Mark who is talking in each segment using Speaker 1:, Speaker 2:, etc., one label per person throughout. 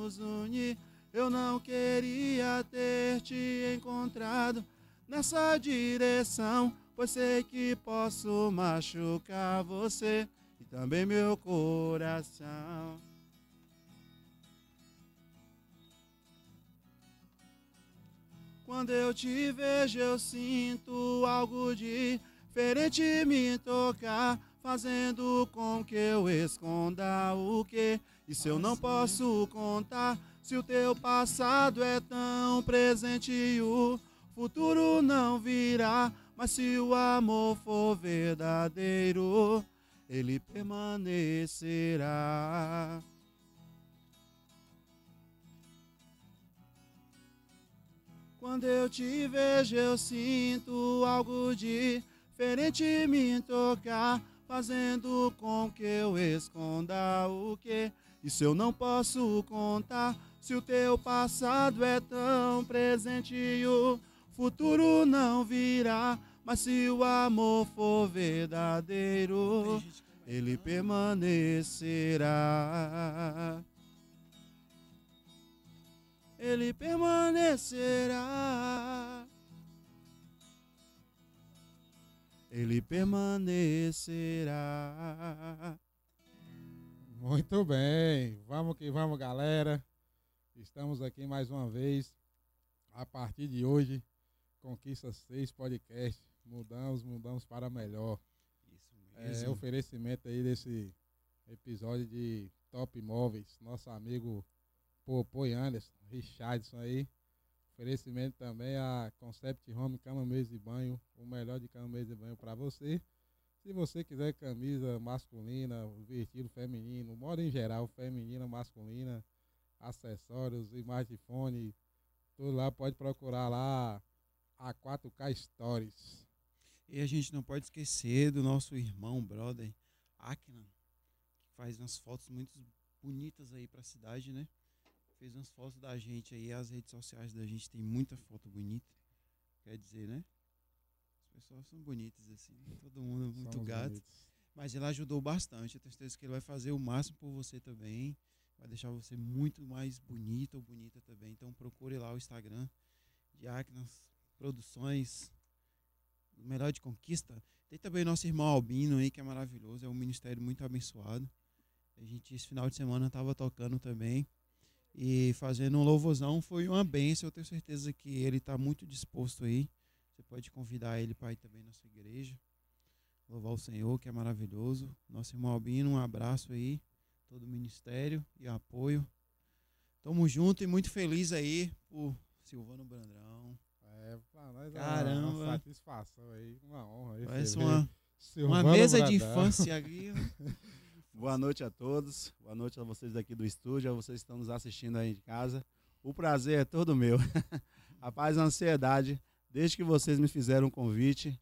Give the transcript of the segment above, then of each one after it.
Speaker 1: nos unir. Eu não queria ter te encontrado nessa direção, pois sei que posso machucar você e também meu coração. Quando eu te vejo, eu sinto algo diferente me tocar, fazendo com que eu esconda o que. Se eu não posso contar, se o teu passado é tão presente e o futuro não virá, mas se o amor for verdadeiro, ele permanecerá. Quando eu te vejo, eu sinto algo diferente me tocar, fazendo com que eu esconda o que. Se eu não posso contar, se o teu passado é tão presente o futuro não virá, mas se o amor for verdadeiro, ele permanecerá ele permanecerá. Ele permanecerá.
Speaker 2: Muito bem, vamos que vamos, galera. Estamos aqui mais uma vez. A partir de hoje, Conquista 6 Podcast. Mudamos, mudamos para melhor. Isso mesmo. É oferecimento aí desse episódio de Top Móveis. Nosso amigo Popô Anderson. Richardson aí. Oferecimento também a Concept Home Cama, Mesa e Banho. O melhor de cama, mesa e banho para você. Se você quiser camisa masculina, vestido feminino, moda em geral, feminina, masculina, acessórios, smartphone, tudo lá, pode procurar lá a 4K Stories.
Speaker 1: E a gente não pode esquecer do nosso irmão, brother, Aknan, que faz umas fotos muito bonitas aí para a cidade, né? fez umas fotos da gente aí, as redes sociais da gente tem muita foto bonita. Quer dizer, né? As pessoas são bonitas assim, todo mundo é muito Somos gato. Bonitos. Mas ele ajudou bastante. Eu tenho certeza que ele vai fazer o máximo por você também. Vai deixar você muito mais bonita ou bonita também. Então procure lá o Instagram de Acnas Produções. O melhor de conquista. Tem também nosso irmão Albino aí, que é maravilhoso. É um ministério muito abençoado. A gente, esse final de semana, estava tocando também e fazendo um louvorzão foi uma benção. Eu tenho certeza que ele está muito disposto aí. Você pode convidar ele para ir também na sua igreja. Louvar o Senhor, que é maravilhoso. Nosso irmão Albino, um abraço aí. Todo o ministério e apoio. Tamo junto e muito feliz aí por Silvano Brandão.
Speaker 2: É, pra nós Caramba. é uma satisfação aí, uma honra. Aí
Speaker 1: Parece uma, uma mesa Brandão. de infância aqui.
Speaker 3: Boa noite a todos. Boa noite a vocês aqui do estúdio, a vocês que estão nos assistindo aí de casa. O prazer é todo meu. Rapaz, a ansiedade, desde que vocês me fizeram um convite,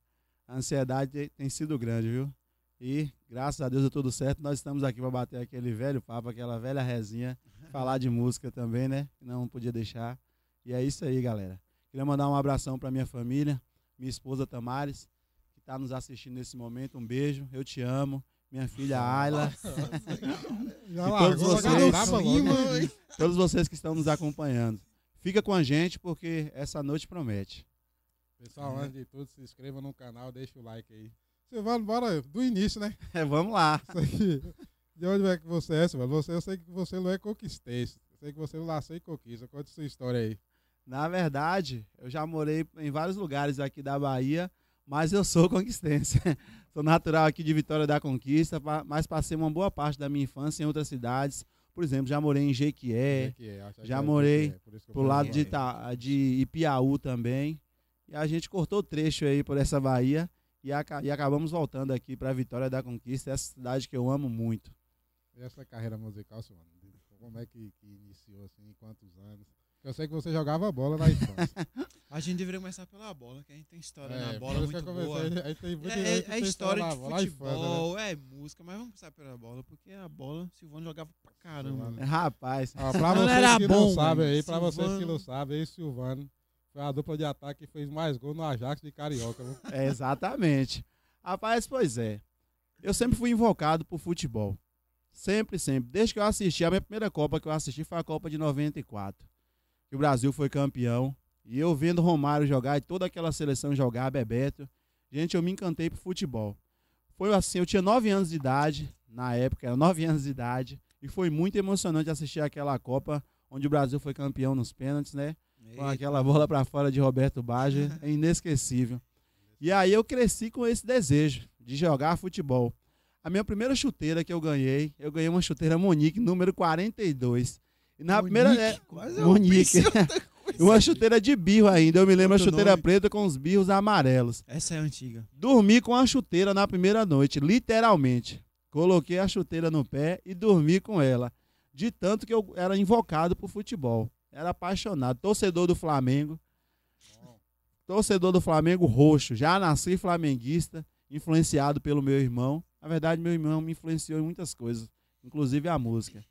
Speaker 3: a ansiedade tem sido grande, viu? E graças a Deus deu tudo certo. Nós estamos aqui para bater aquele velho papo, aquela velha resinha, falar de música também, né? Não podia deixar. E é isso aí, galera. Queria mandar um abração para minha família, minha esposa Tamares, que está nos assistindo nesse momento. Um beijo, eu te amo minha filha Ayla. todos vocês, todos vocês que estão nos acompanhando. Fica com a gente porque essa noite promete.
Speaker 2: Pessoal, antes de tudo, se inscreva no canal, deixa o like aí. Silvano, bora do início, né?
Speaker 3: É, vamos lá.
Speaker 2: De onde é que você é, Silvano? Você, eu sei que você não é conquistense. Eu sei que você não nasceu em conquista. Conta sua história aí.
Speaker 3: Na verdade, eu já morei em vários lugares aqui da Bahia, mas eu sou conquistense. Sou natural aqui de Vitória da Conquista, mas passei uma boa parte da minha infância em outras cidades. Por exemplo, já morei em Jequié, Jequié já morei pro lado de, de Ipiaú também. E a gente cortou trecho aí por essa Bahia e, e acabamos voltando aqui para Vitória da Conquista, essa cidade que eu amo muito.
Speaker 2: E essa carreira musical, senhor, como é que, que iniciou assim, quantos anos? Eu sei que você jogava bola na infância.
Speaker 1: a gente deveria começar pela bola, que a gente tem história é, na bola muito boa. Aí, muito, é, é, é história de bola, futebol, infância, né? é música, mas vamos começar pela bola, porque a bola, Silvano jogava pra caramba.
Speaker 3: Rapaz.
Speaker 2: Ó, pra vocês que bom, não sabem aí, pra Silvano... vocês que não sabem, aí Silvano foi a dupla de ataque que fez mais gol no Ajax de Carioca.
Speaker 3: É, exatamente. Rapaz, pois é. Eu sempre fui invocado por futebol. Sempre, sempre. Desde que eu assisti, a minha primeira Copa que eu assisti foi a Copa de 94. Que o Brasil foi campeão. E eu vendo Romário jogar e toda aquela seleção jogar, Bebeto. Gente, eu me encantei pro futebol. Foi assim, eu tinha 9 anos de idade, na época, era 9 anos de idade. E foi muito emocionante assistir aquela Copa, onde o Brasil foi campeão nos pênaltis, né? Com aquela bola para fora de Roberto Baggio, é inesquecível. E aí eu cresci com esse desejo de jogar futebol. A minha primeira chuteira que eu ganhei, eu ganhei uma chuteira Monique número 42. E na
Speaker 1: Monique,
Speaker 3: primeira é,
Speaker 1: quase eu
Speaker 3: Monique.
Speaker 1: coisa.
Speaker 3: uma chuteira de birro ainda, eu me lembro a
Speaker 1: Outro
Speaker 3: chuteira
Speaker 1: nome.
Speaker 3: preta com os birros amarelos.
Speaker 1: Essa é antiga.
Speaker 3: Dormi com a chuteira na primeira noite, literalmente. Coloquei a chuteira no pé e dormi com ela. De tanto que eu era invocado pro futebol. Era apaixonado. Torcedor do Flamengo. Torcedor do Flamengo roxo. Já nasci flamenguista, influenciado pelo meu irmão. Na verdade, meu irmão me influenciou em muitas coisas, inclusive a música.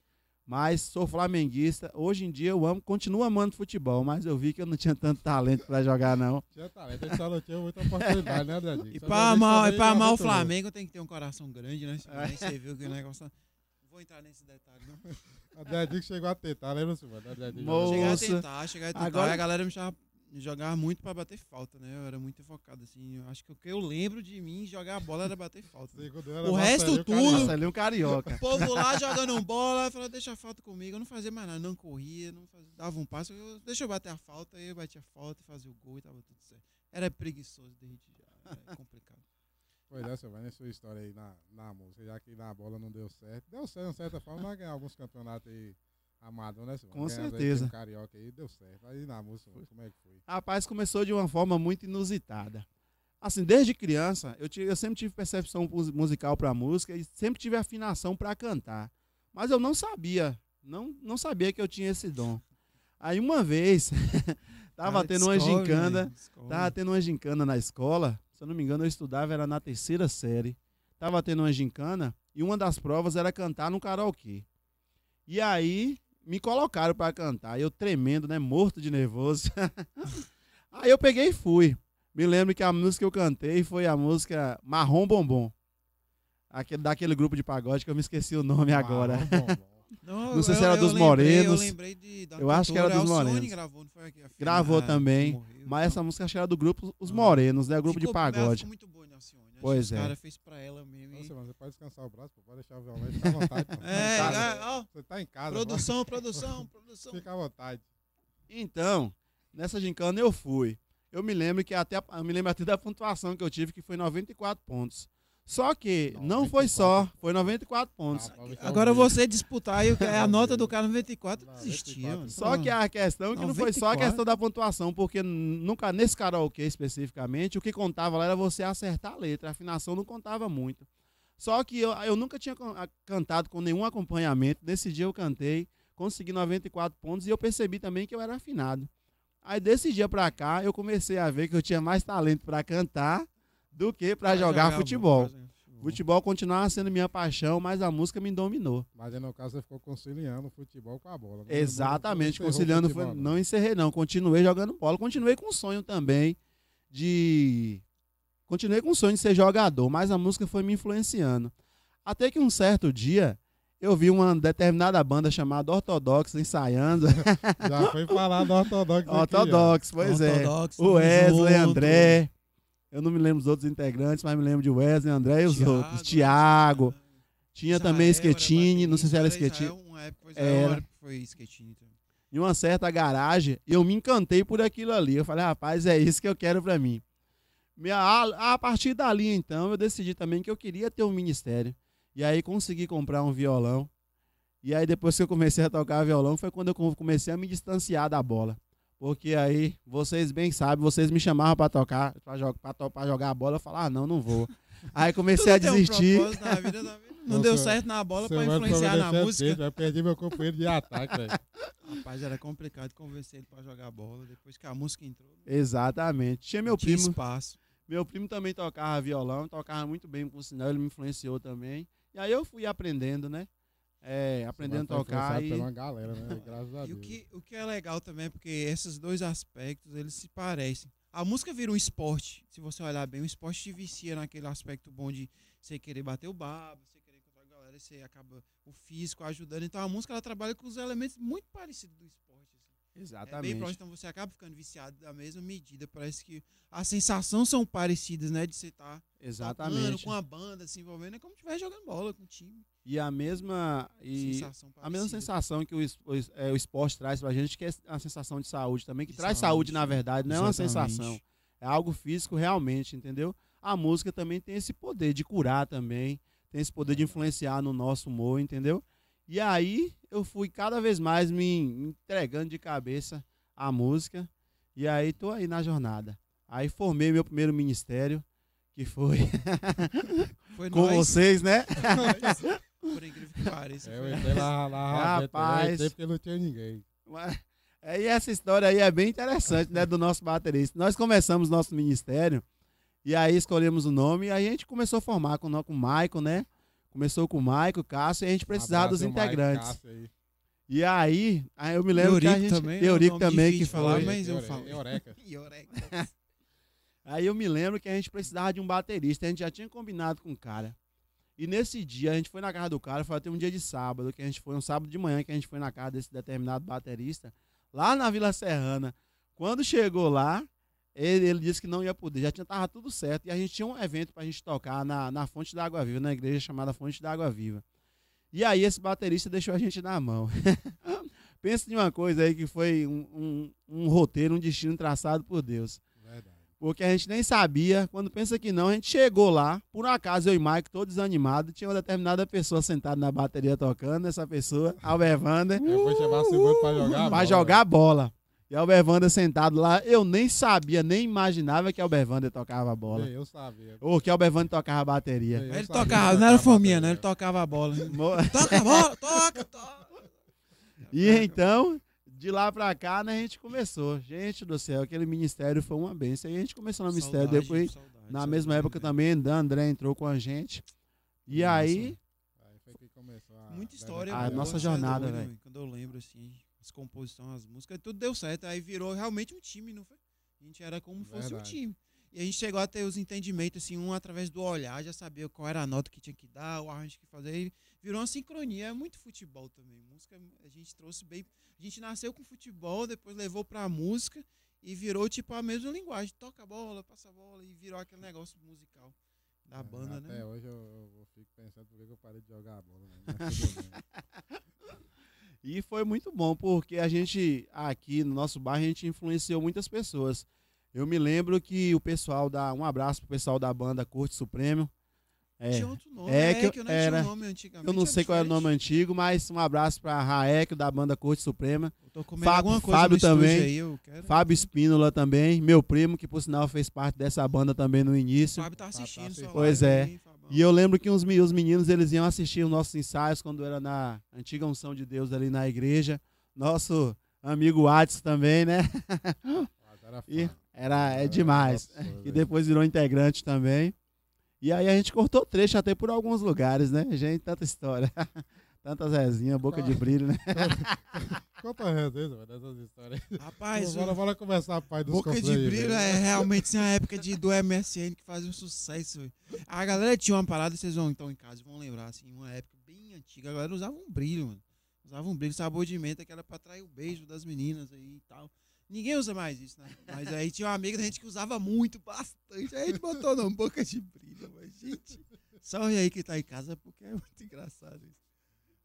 Speaker 3: Mas sou flamenguista. Hoje em dia eu amo, continuo amando futebol, mas eu vi que eu não tinha tanto talento para jogar, não.
Speaker 2: Tinha talento, a gente só não tinha muita oportunidade, né, Andradinho?
Speaker 1: E
Speaker 2: Só
Speaker 1: pra
Speaker 2: que a gente
Speaker 1: amar, e pra amar o. Flamengo tem que ter um coração grande, né? Você viu que o negócio. Não vou entrar nesse detalhe, não.
Speaker 2: Andradinho chegou a tentar, lembra, Silvano? Andradinho
Speaker 3: Mo-
Speaker 2: jogou.
Speaker 1: Chegar a
Speaker 3: Moça,
Speaker 1: tentar, chegar a tentar.
Speaker 3: agora-
Speaker 1: Aí a galera me chamava, jogava muito pra bater falta, né? Eu era muito focado, assim. Eu acho que o que eu lembro de mim jogar a bola era bater falta. né?
Speaker 2: Era
Speaker 1: O resto
Speaker 2: Marcelinho
Speaker 1: tudo-
Speaker 3: um carioca.
Speaker 1: O povo lá jogando bola, falava, deixa a falta comigo. Eu não fazia mais nada, não corria, não fazia, dava um passo. Eu, deixa eu bater a falta, aí eu batia a falta e fazia o gol e tava tudo certo. Era preguiçoso desde já, era complicado.
Speaker 2: Pois é, Silvano, e sua história aí na, na música, já que na bola não deu certo. Deu certo, de certa forma, mas ganhar alguns campeonatos aí amador, né, Silvano?
Speaker 3: Com
Speaker 2: aí
Speaker 3: certeza.
Speaker 2: com o Carioca aí, deu certo. Aí na música, como é que foi?
Speaker 3: Rapaz, começou de uma forma muito inusitada. Assim, desde criança, eu, tive- eu sempre tive percepção mus- musical para música e sempre tive afinação para cantar. Mas eu não sabia, não, não sabia que eu tinha esse dom. Aí uma vez, tava
Speaker 1: Cara,
Speaker 3: tendo uma
Speaker 1: descobre,
Speaker 3: gincana,
Speaker 1: né? Descobre.
Speaker 3: tava tendo uma gincana na escola, se eu não me engano eu estudava, era na terceira série. Tava tendo uma gincana e uma das provas era cantar no karaokê. E aí me colocaram para cantar, eu tremendo, né, morto de nervoso. aí eu peguei e fui. Me lembro que a música que eu cantei foi a música Marrom Bombom. Aquele, daquele grupo de pagode que eu me esqueci o nome agora.
Speaker 2: Ah, bom.
Speaker 3: Não sei se era dos
Speaker 1: lembrei-
Speaker 3: Morenos.
Speaker 1: Eu lembrei de, da
Speaker 3: Eu acho que era dos Morenos.
Speaker 1: gravou, não foi aqui, a filha
Speaker 3: Gravou também,
Speaker 1: morreu,
Speaker 3: Mas
Speaker 1: então.
Speaker 3: essa música acho que era do grupo Os
Speaker 1: Ah.
Speaker 3: Morenos, né? Grupo
Speaker 1: Ficou-
Speaker 3: de
Speaker 1: Ela
Speaker 3: pagode.
Speaker 1: ficou muito boa, né, Alcione?
Speaker 3: Pois é.
Speaker 1: Os caras fez pra ela mesmo. E-
Speaker 2: Silvano, você pode descansar o braço, pode deixar o violão fica à vontade. tá
Speaker 1: É, ah, ó,
Speaker 2: Você tá em casa.
Speaker 1: produção, produção, produção.
Speaker 2: pô. Fica à vontade.
Speaker 3: Então, nessa gincana eu fui. Eu me lembro que até eu me lembro até da pontuação que eu tive, que foi 94 pontos. Só que não foi só, foi 94 pontos.
Speaker 2: Ah, é
Speaker 1: Agora você disputar aí o que é a nota do cara 94 não
Speaker 2: 94.
Speaker 1: existia. mano.
Speaker 3: Só que a questão é que não foi só a
Speaker 1: 94.
Speaker 3: questão da pontuação, porque nunca nesse karaokê especificamente, o que contava lá era você acertar a letra, a afinação não contava muito. Só que eu, eu nunca tinha cantado com nenhum acompanhamento. Nesse dia eu cantei, consegui 94 pontos e eu percebi também que eu era afinado. Aí desse dia pra cá eu comecei a ver que eu tinha mais talento pra cantar do que pra jogar futebol.
Speaker 1: pra jogar futebol.
Speaker 3: Futebol continuava sendo minha paixão, mas a música me dominou.
Speaker 2: Mas aí no caso você ficou conciliando o futebol com a bola. né?
Speaker 3: Exatamente,
Speaker 2: Não- não
Speaker 3: conciliando.
Speaker 2: futebol,
Speaker 3: foi- não encerrei, não. Continuei jogando bola. Continuei com o sonho também de. Continuei com o sonho de ser jogador, mas a música foi me influenciando. Até que um certo dia eu vi uma determinada banda chamada Ortodox ensaiando.
Speaker 2: Já foi falar do Ortodox.
Speaker 3: Ortodox, pois é.
Speaker 1: Ortodoxo,
Speaker 3: O Wesley,
Speaker 1: junto.
Speaker 3: André. Eu não me lembro dos outros integrantes, mas me lembro de Wesley, André e os
Speaker 1: Thiago,
Speaker 3: outros. Tiago. Tinha
Speaker 1: Israel
Speaker 3: também
Speaker 1: era
Speaker 3: Schettini, não sei se era Schettini.
Speaker 1: Israel, uma época,
Speaker 3: Era.
Speaker 1: foi também.
Speaker 3: em uma certa garagem, eu me encantei por aquilo ali. Eu falei, rapaz, é isso que eu quero pra mim. A, a partir dali, então, eu decidi também que eu queria ter um ministério. E aí consegui comprar um violão. E aí depois que eu comecei a tocar violão, foi quando eu com- comecei a me distanciar da bola. Porque aí, vocês bem sabem, vocês me chamavam pra tocar, pra, jo pra, to- pra jogar a bola, eu falava, ah, não, não vou. Aí comecei a
Speaker 1: um
Speaker 3: desistir.
Speaker 1: propósito na vida, na vida. Não deu certo na bola
Speaker 2: vai
Speaker 1: influenciar na música.
Speaker 2: dele, Vai perder meu companheiro de ataque, velho.
Speaker 1: Rapaz, era complicado convencer ele pra jogar bola. Depois que a música entrou,
Speaker 3: Exatamente. Tinha meu
Speaker 1: tinha
Speaker 3: primo,
Speaker 1: espaço.
Speaker 3: Meu primo também tocava violão, tocava muito bem, por sinal, ele me influenciou também. E aí eu fui aprendendo, né? É, aprendendo a tocar e...
Speaker 2: galera, né? Graças a
Speaker 1: E o
Speaker 2: Deus.
Speaker 1: que, o que é legal também é porque esses dois aspectos, eles se parecem. A música vira um esporte. Se você olhar bem, o esporte te vicia naquele aspecto bom de você querer bater o babo, você querer encontrar a galera. você acaba o físico ajudando. Então a música ela trabalha com os elementos muito parecidos do esporte. Assim. É bem
Speaker 3: Exatamente.
Speaker 1: próximo, então você acaba ficando viciado da mesma medida. Parece que as sensações são parecidas, né? De você estar tocando
Speaker 3: Exatamente.
Speaker 1: com a banda, se envolvendo, é como se estivesse jogando bola com o time.
Speaker 3: E a mesma. E
Speaker 1: sensação
Speaker 3: a mesma sensação que o, o é, o esporte traz pra gente, que é a sensação de saúde também, que
Speaker 1: De
Speaker 3: traz
Speaker 1: saúde.
Speaker 3: saúde, na verdade, não é uma
Speaker 1: Exatamente.
Speaker 3: sensação. É algo físico realmente, entendeu? A música também tem esse poder de curar também, tem esse poder de influenciar no nosso humor, entendeu? E aí eu fui cada vez mais me entregando de cabeça à música, e aí tô aí na jornada. Aí formei meu primeiro ministério, que foi
Speaker 1: Foi
Speaker 3: com
Speaker 1: nós,
Speaker 3: vocês, né?
Speaker 1: por incrível que pareça.
Speaker 2: É, eu entrei lá, lá
Speaker 3: Rapaz.
Speaker 2: eu entrei porque não tinha ninguém.
Speaker 3: Mas, aí essa história aí é bem interessante, né, do nosso baterista. Nós começamos nosso ministério e aí escolhemos o nome e aí a gente começou a formar com, o- Maico, né? Começou com o Maico, o Cássio e a gente precisava
Speaker 2: Um
Speaker 3: dos integrantes. E aí, aí eu me lembro que a
Speaker 1: Eurico
Speaker 3: gente,
Speaker 1: também, é um
Speaker 3: Eurico também que
Speaker 1: falar,
Speaker 3: foi.
Speaker 1: mas eu falo.
Speaker 2: Eureka.
Speaker 1: Eureka.
Speaker 3: Aí eu me lembro que a gente precisava de um baterista, a gente já tinha combinado com o cara. E nesse dia a gente foi na casa do cara, foi até um dia de sábado, que a gente foi, um sábado de manhã que a gente foi na casa desse determinado baterista, lá na Vila Serrana. Quando chegou lá, ele, ele disse que não ia poder, já tinha tava tudo certo. E a gente tinha um evento pra gente tocar na, na Fonte da Água Viva, na igreja chamada Fonte da Água Viva. E aí esse baterista deixou a gente na mão. Pensa em uma coisa aí que foi um, um, um roteiro, um destino traçado por Deus.
Speaker 2: Verdade.
Speaker 3: Porque a gente nem sabia. Quando pensa que não, a gente chegou lá. Por um acaso, eu e Mike, todo desanimado. Tinha uma determinada pessoa sentada na bateria tocando. Essa pessoa, Albert Vander,
Speaker 2: Eu vou chamar o segundo pra jogar. a
Speaker 3: pra
Speaker 2: bola,
Speaker 3: jogar bola. E Albert Vander sentado lá. Eu nem sabia, nem imaginava que Albert Vander tocava
Speaker 2: velho.
Speaker 3: bola.
Speaker 2: Eu sabia.
Speaker 3: Ou que Albert Vander tocava bateria.
Speaker 2: Eu
Speaker 1: Ele tocava, não era fominha, não, ele tocava a bola. Toca a bola, toca, toca.
Speaker 3: E então, de lá pra cá, né, a gente começou. Gente do céu, aquele ministério foi uma benção. E a gente começou no ministério
Speaker 1: Saudade,
Speaker 3: depois.
Speaker 1: saudade,
Speaker 3: Na
Speaker 1: saudade
Speaker 3: mesma época também, André entrou com a gente. E
Speaker 1: Nossa,
Speaker 3: aí,
Speaker 2: Aí foi que começou a-
Speaker 1: Muita história.
Speaker 3: A
Speaker 1: boa,
Speaker 3: nossa
Speaker 1: é
Speaker 3: jornada, velho.
Speaker 1: velho. Quando eu lembro, assim, as composições, as músicas, tudo deu certo. Aí virou realmente um time, não foi? A gente era como se fosse um
Speaker 2: Verdade.
Speaker 1: time. E a gente chegou a ter os entendimentos, assim, um através do olhar, já sabia qual era a nota que tinha que dar, o arranjo que fazer. E virou uma sincronia. É muito futebol também. Música, a gente trouxe bem. A gente nasceu com futebol, depois levou pra música e virou, tipo, a mesma linguagem. Toca a bola, passa a bola e virou aquele negócio musical da
Speaker 2: É,
Speaker 1: banda,
Speaker 2: Até
Speaker 1: né?
Speaker 2: hoje eu, eu- eu fico pensando por que que eu parei de jogar a bola. né?
Speaker 3: E foi muito bom, porque a gente, aqui no nosso bairro, a gente influenciou muitas pessoas. Eu me lembro que o pessoal da. Um abraço pro pessoal da banda Corte Supremo. É,
Speaker 1: Tinha outro nome.
Speaker 3: É
Speaker 1: É,
Speaker 3: que eu-
Speaker 1: que eu não
Speaker 3: era-
Speaker 1: tinha um nome antigamente.
Speaker 3: eu não sei qual era o
Speaker 1: diferente.
Speaker 3: nome antigo, mas um abraço pra Raek, da banda Corte Suprema.
Speaker 1: Eu tô comendo
Speaker 3: Fábio-
Speaker 1: alguma coisa
Speaker 3: Fábio também.
Speaker 1: Aí, eu quero.
Speaker 3: Fábio Espínola também, meu primo, que por sinal fez parte dessa banda também no
Speaker 1: O
Speaker 3: início.
Speaker 1: Fábio tá assistindo.
Speaker 2: assistindo.
Speaker 1: sua
Speaker 3: Pois
Speaker 1: live
Speaker 3: é.
Speaker 1: aí.
Speaker 3: E eu lembro que os meninos eles iam assistir os nossos ensaios quando era na antiga unção de Deus ali na igreja. Nosso amigo Adson também, né?
Speaker 2: Mas era
Speaker 3: E era é demais.
Speaker 2: velho.
Speaker 3: depois virou integrante também. E aí a gente cortou trecho até por alguns lugares, né? Gente, tanta história. Tantas resinhas, boca de brilho, né?
Speaker 2: Conta a resenha velho, dessas histórias.
Speaker 1: Rapaz,
Speaker 2: bora, bora começar, pai dos
Speaker 1: Boca de Brilho é realmente assim, a época de, do MSN que fazia um sucesso. A galera tinha uma parada, vocês vão então em casa, vão lembrar, assim, uma época bem antiga. A galera usava um brilho, mano. Usava um brilho, sabor de menta, que era pra atrair o beijo das meninas aí e tal. Ninguém usa mais isso, né? Mas aí tinha uma amiga da gente que usava muito, bastante. Aí a gente botou não, boca de brilho, mas gente. Sorry aí que tá em casa, porque é muito engraçado isso.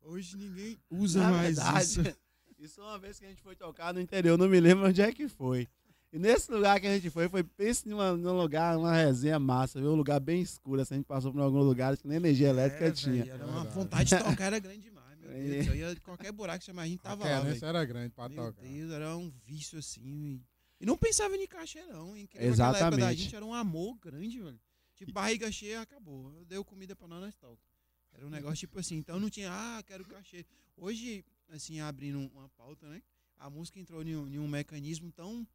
Speaker 1: Hoje ninguém usa
Speaker 3: Na
Speaker 1: mais
Speaker 3: verdade,
Speaker 1: isso.
Speaker 3: Isso é uma vez que a gente foi tocar no interior, não me lembro onde é que foi. E nesse lugar que a gente foi, foi pense numa, num lugar, uma resenha massa, viu? Um lugar bem escuro, assim, a gente passou por alguns lugares que nem energia elétrica
Speaker 1: É,
Speaker 3: tinha.
Speaker 1: velho, Era uma vontade de tocar, era grande demais. Meu
Speaker 3: É.
Speaker 1: Deus do céu. Ia, qualquer buraco que chamar, a gente tava lá,
Speaker 2: querência
Speaker 1: velho.
Speaker 2: era grande pra
Speaker 1: Meu
Speaker 2: tocar.
Speaker 1: Deus, era um vício assim. E, não pensava em cachê, não. Hein? Aquela época da
Speaker 3: Exatamente.
Speaker 1: gente era um amor grande, velho. Tipo, barriga cheia, acabou. Deu comida pra nós, nós toca. Era um negócio tipo assim. Então não tinha, ah, quero cachê. Hoje, assim, abrindo uma pauta, né? A música entrou em um, em um mecanismo tão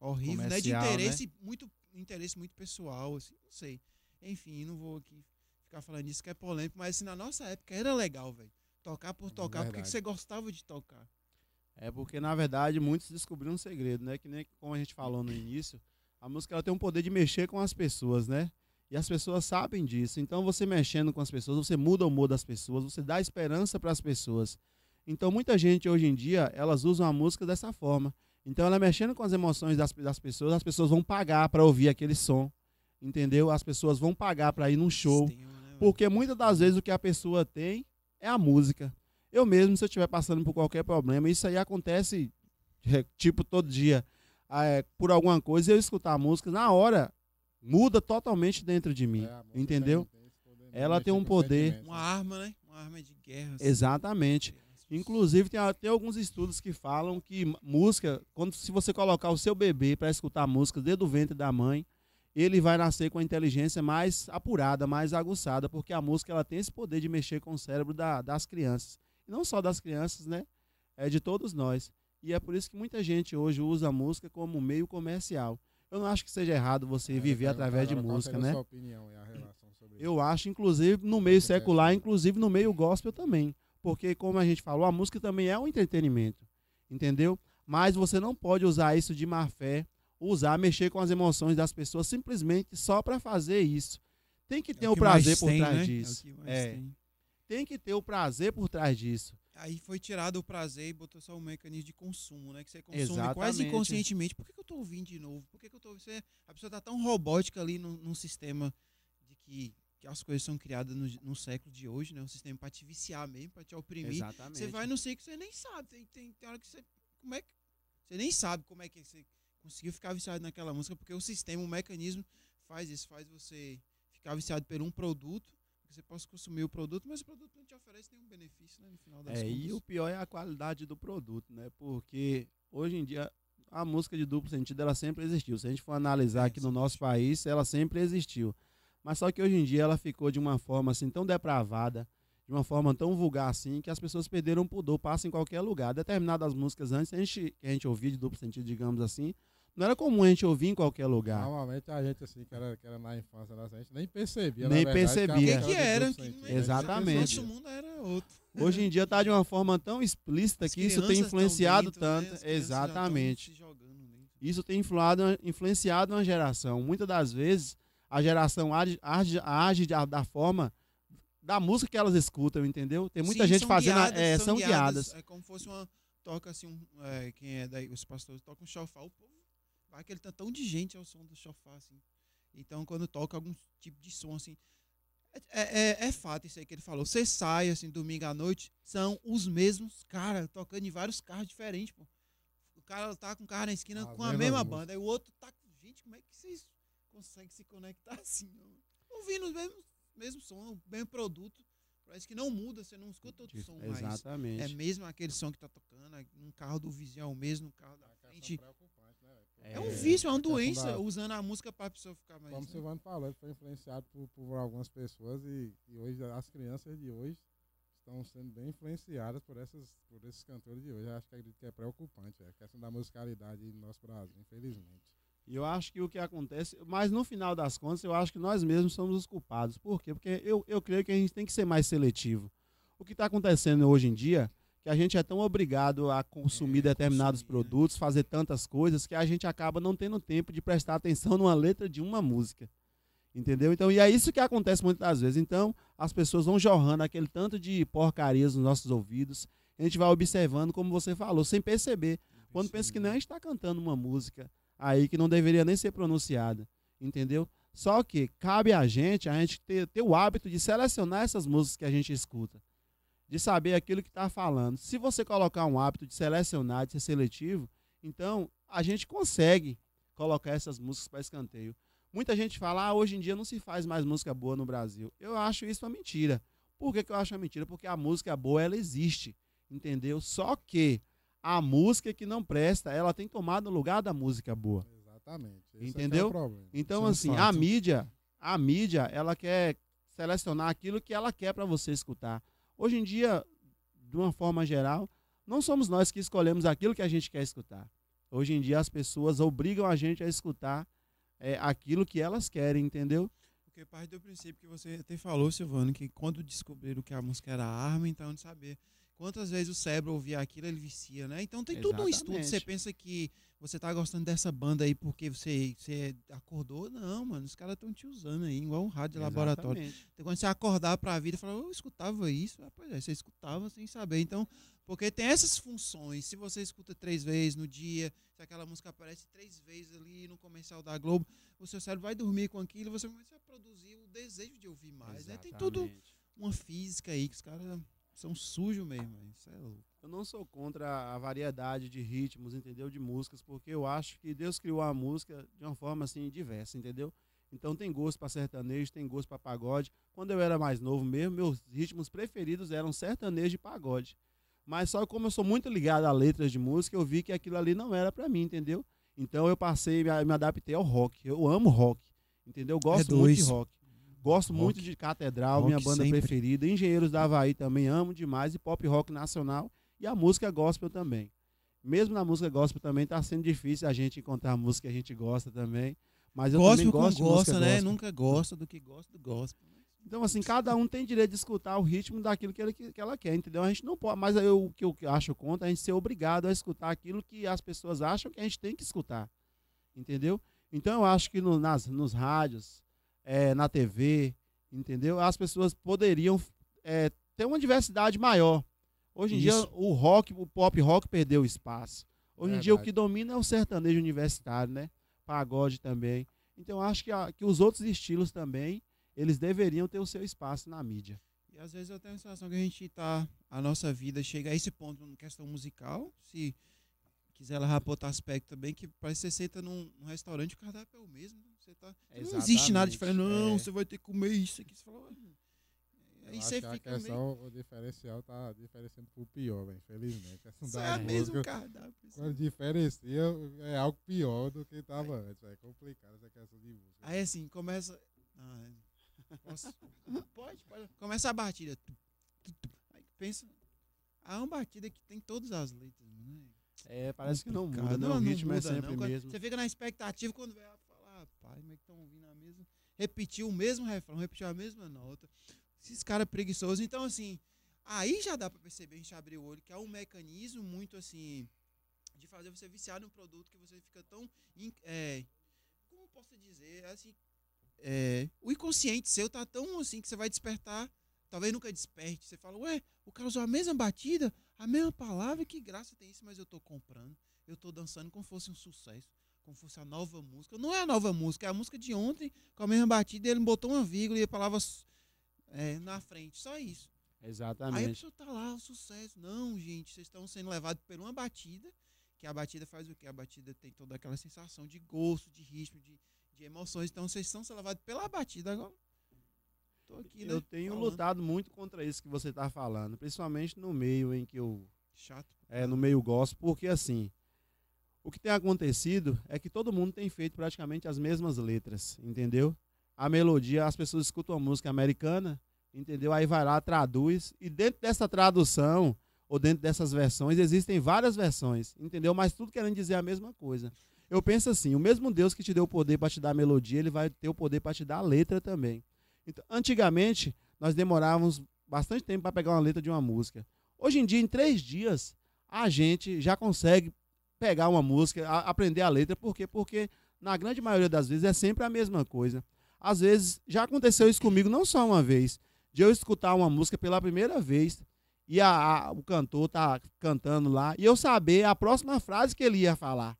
Speaker 1: horrível, né? De
Speaker 3: né?
Speaker 1: interesse, muito, interesse muito pessoal, assim, não sei. Enfim, não vou aqui ficar falando disso que é polêmico, mas assim, na nossa época era legal, velho. Tocar por tocar, porque que
Speaker 2: Verdade.
Speaker 1: você gostava de tocar.
Speaker 3: É porque, na verdade, muitos descobriram um segredo, né? Que nem como a gente falou no início, a música ela tem um poder de mexer com as pessoas, né? E as pessoas sabem disso. Então, você mexendo com as pessoas, você muda o humor das pessoas, você dá esperança para as pessoas. Então, muita gente hoje em dia, elas usam a música dessa forma. Então, ela mexendo com as emoções das, das pessoas, as pessoas vão pagar para ouvir aquele som. Entendeu? As pessoas vão pagar para ir num show.
Speaker 1: Né?
Speaker 3: Porque muitas das vezes o que a pessoa tem é a música. Eu mesmo, se eu estiver passando por qualquer problema, isso aí acontece tipo todo dia. Ah, é, por alguma coisa, eu escutar a música, na hora, muda totalmente dentro de mim.
Speaker 2: É,
Speaker 3: entendeu?
Speaker 2: tem-
Speaker 3: Ela tem um poder.
Speaker 1: Uma arma, né? Uma arma de guerra. assim.
Speaker 3: Exatamente. Inclusive, tem até alguns estudos que falam que música, quando se você colocar o seu bebê para escutar música desde o ventre da mãe, ele vai nascer com a inteligência mais apurada, mais aguçada, porque a música ela tem esse poder de mexer com o cérebro da- das crianças. E não só das crianças, né? É de todos nós. E é por isso que muita gente hoje usa a música como meio comercial. Eu não acho que seja errado você
Speaker 2: É,
Speaker 3: viver através de música, né?
Speaker 2: sua opinião e a relação sobre
Speaker 3: Eu acho, inclusive, no meio secular, inclusive no meio gospel também. Porque, como a gente falou, a música também é um entretenimento. Entendeu? Mas você não pode usar isso de má fé, usar, mexer com as emoções das pessoas simplesmente só para fazer isso. Tem que ter
Speaker 1: É
Speaker 3: o,
Speaker 1: mais
Speaker 3: prazer por
Speaker 1: tem,
Speaker 3: trás
Speaker 1: né?
Speaker 3: disso.
Speaker 1: É o mais
Speaker 3: É,
Speaker 1: tem.
Speaker 3: tem que ter o prazer por trás disso.
Speaker 1: Aí foi tirado o prazer e botou só o mecanismo de consumo, né? Que você consome
Speaker 3: Exatamente.
Speaker 1: quase inconscientemente. Por que, que eu tô ouvindo de novo? Por que, que eu tô. Você, a pessoa tá tão robótica ali num, num sistema de que, que as coisas são criadas no, no século de hoje, né? Um sistema pra te viciar mesmo, pra te oprimir.
Speaker 3: Exatamente.
Speaker 1: Você vai sei que você nem sabe. Tem, tem, tem hora que você. Como é que. Você nem sabe como é que você conseguiu ficar viciado naquela música, porque o sistema, o mecanismo faz isso, faz você ficar viciado por um produto, você possa consumir o produto, mas o produto não te oferece nenhum benefício, né? No final das
Speaker 3: É,
Speaker 1: contas.
Speaker 3: e o pior é a qualidade do produto, né? Porque hoje em dia a música de duplo sentido ela sempre existiu. Se a gente for analisar
Speaker 1: É,
Speaker 3: aqui no nosso país, ela sempre existiu. Mas só que hoje em dia ela ficou de uma forma assim tão depravada, de uma forma tão vulgar assim, que as pessoas perderam o pudor, passa em qualquer lugar. Determinadas músicas antes, a gente, que a gente ouvia de duplo sentido, digamos assim, não era comum a gente ouvir em qualquer lugar.
Speaker 2: Normalmente a gente, assim, que era, que era na infância, nossa, a gente nem percebia.
Speaker 3: Nem
Speaker 2: na verdade,
Speaker 3: percebia.
Speaker 1: O que, que era? Que
Speaker 3: Exatamente.
Speaker 1: Nosso mundo era outro.
Speaker 3: Hoje em dia está de uma forma tão explícita
Speaker 1: As
Speaker 3: que isso tem influenciado
Speaker 1: dentro, né?
Speaker 3: tanto.
Speaker 1: Tão
Speaker 3: Exatamente. Isso tem influado, influenciado uma geração. Muitas das vezes, a geração age, age, age da, da forma da música que elas escutam, entendeu? Tem muita
Speaker 1: Sim,
Speaker 3: gente
Speaker 1: são
Speaker 3: fazendo.
Speaker 1: guiadas,
Speaker 3: é, são guiadas.
Speaker 1: É como fosse uma. Toca assim, um, é, quem é daí, os pastores tocam um chofar, o povo vai aquele tantão de gente ao som do chofar, assim. Então, quando toca algum tipo de som, assim. É, é, é fato isso aí que ele falou. Você sai, assim, domingo à noite, são os mesmos caras tocando em vários carros diferentes, pô. O cara tá com o carro na esquina com a mesma banda. Aí o outro tá. Gente, como é que vocês conseguem se conectar assim? ó? Ouvindo os mesmos, mesmo som, o mesmo produto. Parece que não muda, você não escuta outro som mais.
Speaker 3: Exatamente.
Speaker 1: É mesmo aquele som que tá tocando, é num carro do vizinho, é o mesmo no carro da
Speaker 2: É
Speaker 1: frente.
Speaker 2: Velho?
Speaker 1: É um
Speaker 3: É,
Speaker 1: vício, é uma
Speaker 2: a questão
Speaker 1: doença,
Speaker 2: da-
Speaker 1: usando a música pra pessoa ficar mais.
Speaker 2: Como o
Speaker 1: né?
Speaker 2: Silvano falou, ele foi influenciado por, por algumas pessoas e, e hoje as crianças de hoje estão sendo bem influenciadas por, essas, por esses cantores de hoje. Eu acho que, acredito que é preocupante, véio, a questão da musicalidade no nosso Brasil, infelizmente.
Speaker 3: E eu acho que o que acontece, mas no final das contas, eu acho que nós mesmos somos os culpados. Por quê? Porque eu, eu creio que a gente tem que ser mais seletivo. O que está acontecendo hoje em dia, que a gente é tão obrigado a consumir
Speaker 1: É,
Speaker 3: determinados
Speaker 1: consumir, né?
Speaker 3: produtos, fazer tantas coisas, que a gente acaba não tendo tempo de prestar atenção numa letra de uma música. Entendeu? Então, e é isso que acontece muitas vezes. Então, as pessoas vão jorrando aquele tanto de porcarias nos nossos ouvidos. A gente vai observando, como você falou, sem perceber. Quando pensa que não, a gente está cantando uma música aí que não deveria nem ser pronunciada, entendeu? Só que cabe a gente, a gente ter, ter o hábito de selecionar essas músicas que a gente escuta, de saber aquilo que está falando. Se você colocar um hábito de selecionar, de ser seletivo, então a gente consegue colocar essas músicas para escanteio. Muita gente fala, ah, hoje em dia não se faz mais música boa no Brasil. Eu acho isso uma mentira. Por que, que eu acho uma mentira? Porque a música boa, ela existe, entendeu? Só que a música que não presta, ela tem tomado o lugar da música boa.
Speaker 2: Exatamente. Esse é é
Speaker 3: Entendeu? Então,
Speaker 1: é um
Speaker 3: assim, a
Speaker 1: fato.
Speaker 3: mídia, a mídia, ela quer selecionar aquilo que ela quer para você escutar. Hoje em dia, de uma forma geral, não somos nós que escolhemos aquilo que a gente quer escutar. Hoje em dia, as pessoas obrigam a gente a escutar é, aquilo que elas querem, entendeu?
Speaker 1: Porque parte do princípio que você até falou, Silvano, que quando descobriram que a música era arma, então de saber Quantas vezes o cérebro ouvia aquilo, ele vicia, né? Então tem tudo um estudo. Você
Speaker 3: Exatamente.
Speaker 1: pensa que você tá gostando dessa banda aí porque você, você acordou? Não, mano. Os caras estão te usando aí, igual um rádio de laboratório.
Speaker 3: Exatamente.
Speaker 1: Então, quando você acordar pra vida e falar, eu escutava isso, ah, pois é, você escutava sem saber. Então, porque tem essas funções. Se você escuta três vezes no dia, se aquela música aparece três vezes ali no comercial da Globo, o seu cérebro vai dormir com aquilo e você começa a produzir o desejo de ouvir mais. Né? Tem tudo
Speaker 3: Exatamente.
Speaker 1: uma física aí que os caras são sujos mesmo. Isso é louco.
Speaker 3: Eu não sou contra a variedade de ritmos, entendeu? De músicas, porque eu acho que Deus criou a música de uma forma assim diversa, entendeu? Então tem gosto para sertanejo, tem gosto para pagode. Quando eu era mais novo mesmo, meus ritmos preferidos eram sertanejo e pagode. Mas só como eu sou muito ligado a letras de música, eu vi que aquilo ali não era para mim, entendeu? Então eu passei, me, me adaptei ao rock. Eu amo rock, entendeu? Eu Gosto
Speaker 1: É
Speaker 3: muito de rock. Gosto
Speaker 1: Rock.
Speaker 3: muito de Catedral,
Speaker 1: Rock
Speaker 3: minha banda
Speaker 1: sempre.
Speaker 3: preferida. Engenheiros da Havaí também amo demais. E pop rock nacional. E a música gospel também. Mesmo na música gospel também tá sendo difícil a gente encontrar música que a gente gosta também. Mas eu
Speaker 1: Gospel
Speaker 3: também gosto de
Speaker 1: gosta,
Speaker 3: música
Speaker 1: né?
Speaker 3: gospel.
Speaker 1: Nunca gosta do que gosta do gospel.
Speaker 3: Então, assim, cada um tem direito de escutar o ritmo daquilo que, ele, que ela quer, entendeu? A gente não pode, mas eu, o que eu acho contra é a gente ser obrigado a escutar aquilo que as pessoas acham que a gente tem que escutar, entendeu? Então, eu acho que no, nas, nos rádios, eh, na TV, entendeu? As pessoas poderiam eh, ter uma diversidade maior. Hoje em dia,
Speaker 1: Isso.
Speaker 3: o rock, o pop rock perdeu espaço. Hoje em dia, o que domina é o sertanejo universitário, né? Pagode também. Então, eu acho que, a- que os outros estilos também eles deveriam ter o seu espaço na mídia.
Speaker 1: E às vezes eu tenho a sensação que a gente tá. A nossa vida chega a esse ponto na questão musical. Se quiser levar para outro aspecto também, que parece que você senta num, num restaurante e o cardápio é o mesmo. Você tá, não existe nada diferente. Não,
Speaker 3: é.
Speaker 1: você vai ter que comer isso aqui. Você.
Speaker 2: Eu
Speaker 1: aí você
Speaker 2: que a
Speaker 1: fica meio.
Speaker 2: questão, o diferencial tá diferenciando pro pior, velho. Infelizmente. Questão
Speaker 1: Isso é mesmo cardápio.
Speaker 2: quando diferencia, é algo pior do que tava antes. É complicado essa questão de música.
Speaker 1: Aí assim, começa. Ah, é. Posso- pode, pode. Começa a batida. Aí pensa. Ah, uma batida que tem todas as letras, né?
Speaker 3: É, parece que não muda, né? O ritmo é
Speaker 1: muda,
Speaker 3: sempre
Speaker 1: não.
Speaker 3: Mesmo.
Speaker 1: Você fica na expectativa quando vai pai, como que estão ouvindo a mesma. Repetiu o mesmo refrão, repetiu a mesma nota. Esses caras preguiçosos. Então, assim, aí já dá pra perceber, a gente abrir o olho, que é um mecanismo muito assim. De fazer você viciar num produto que você fica tão. É, como posso dizer? Assim, é, o inconsciente seu tá tão assim que você vai despertar. Talvez nunca desperte. Você fala, ué, o cara usou a mesma batida, a mesma palavra, que graça tem isso, mas eu tô comprando. Eu tô dançando como fosse um sucesso, como fosse a nova música. Não é a nova música, é a música de ontem, com a mesma batida, ele botou uma vírgula e a palavra é, na frente. Só isso. Aí a
Speaker 3: Exatamente.
Speaker 1: pessoa tá lá, o sucesso. Não, gente, vocês estão sendo levados por uma batida, que a batida faz o quê? A batida tem toda aquela sensação de gosto, de ritmo, de, de emoções. Então vocês estão sendo levados pela batida agora. Tô aqui, né?
Speaker 3: Eu tenho
Speaker 1: falando.
Speaker 3: lutado muito contra isso que você está falando, principalmente no meio em que eu
Speaker 1: Chato.
Speaker 3: é, no meio gosto, porque assim, o que tem acontecido é que todo mundo tem feito praticamente as mesmas letras, entendeu? A melodia, as pessoas escutam a música americana, entendeu? Aí vai lá, traduz, e dentro dessa tradução, ou dentro dessas versões, existem várias versões, entendeu? Mas tudo querendo dizer a mesma coisa. Eu penso assim, o mesmo Deus que te deu o poder para te dar a melodia, ele vai ter o poder para te dar a letra também. Então, antigamente, nós demorávamos bastante tempo para pegar uma letra de uma música. Hoje em dia, em três dias, a gente já consegue pegar uma música, a- aprender a letra. Por quê? Porque, na grande maioria das vezes, é sempre a mesma coisa. Às vezes, já aconteceu isso comigo, não só uma vez, de eu escutar uma música pela primeira vez e a- a- o cantor tá cantando lá e eu saber a próxima frase que ele ia falar.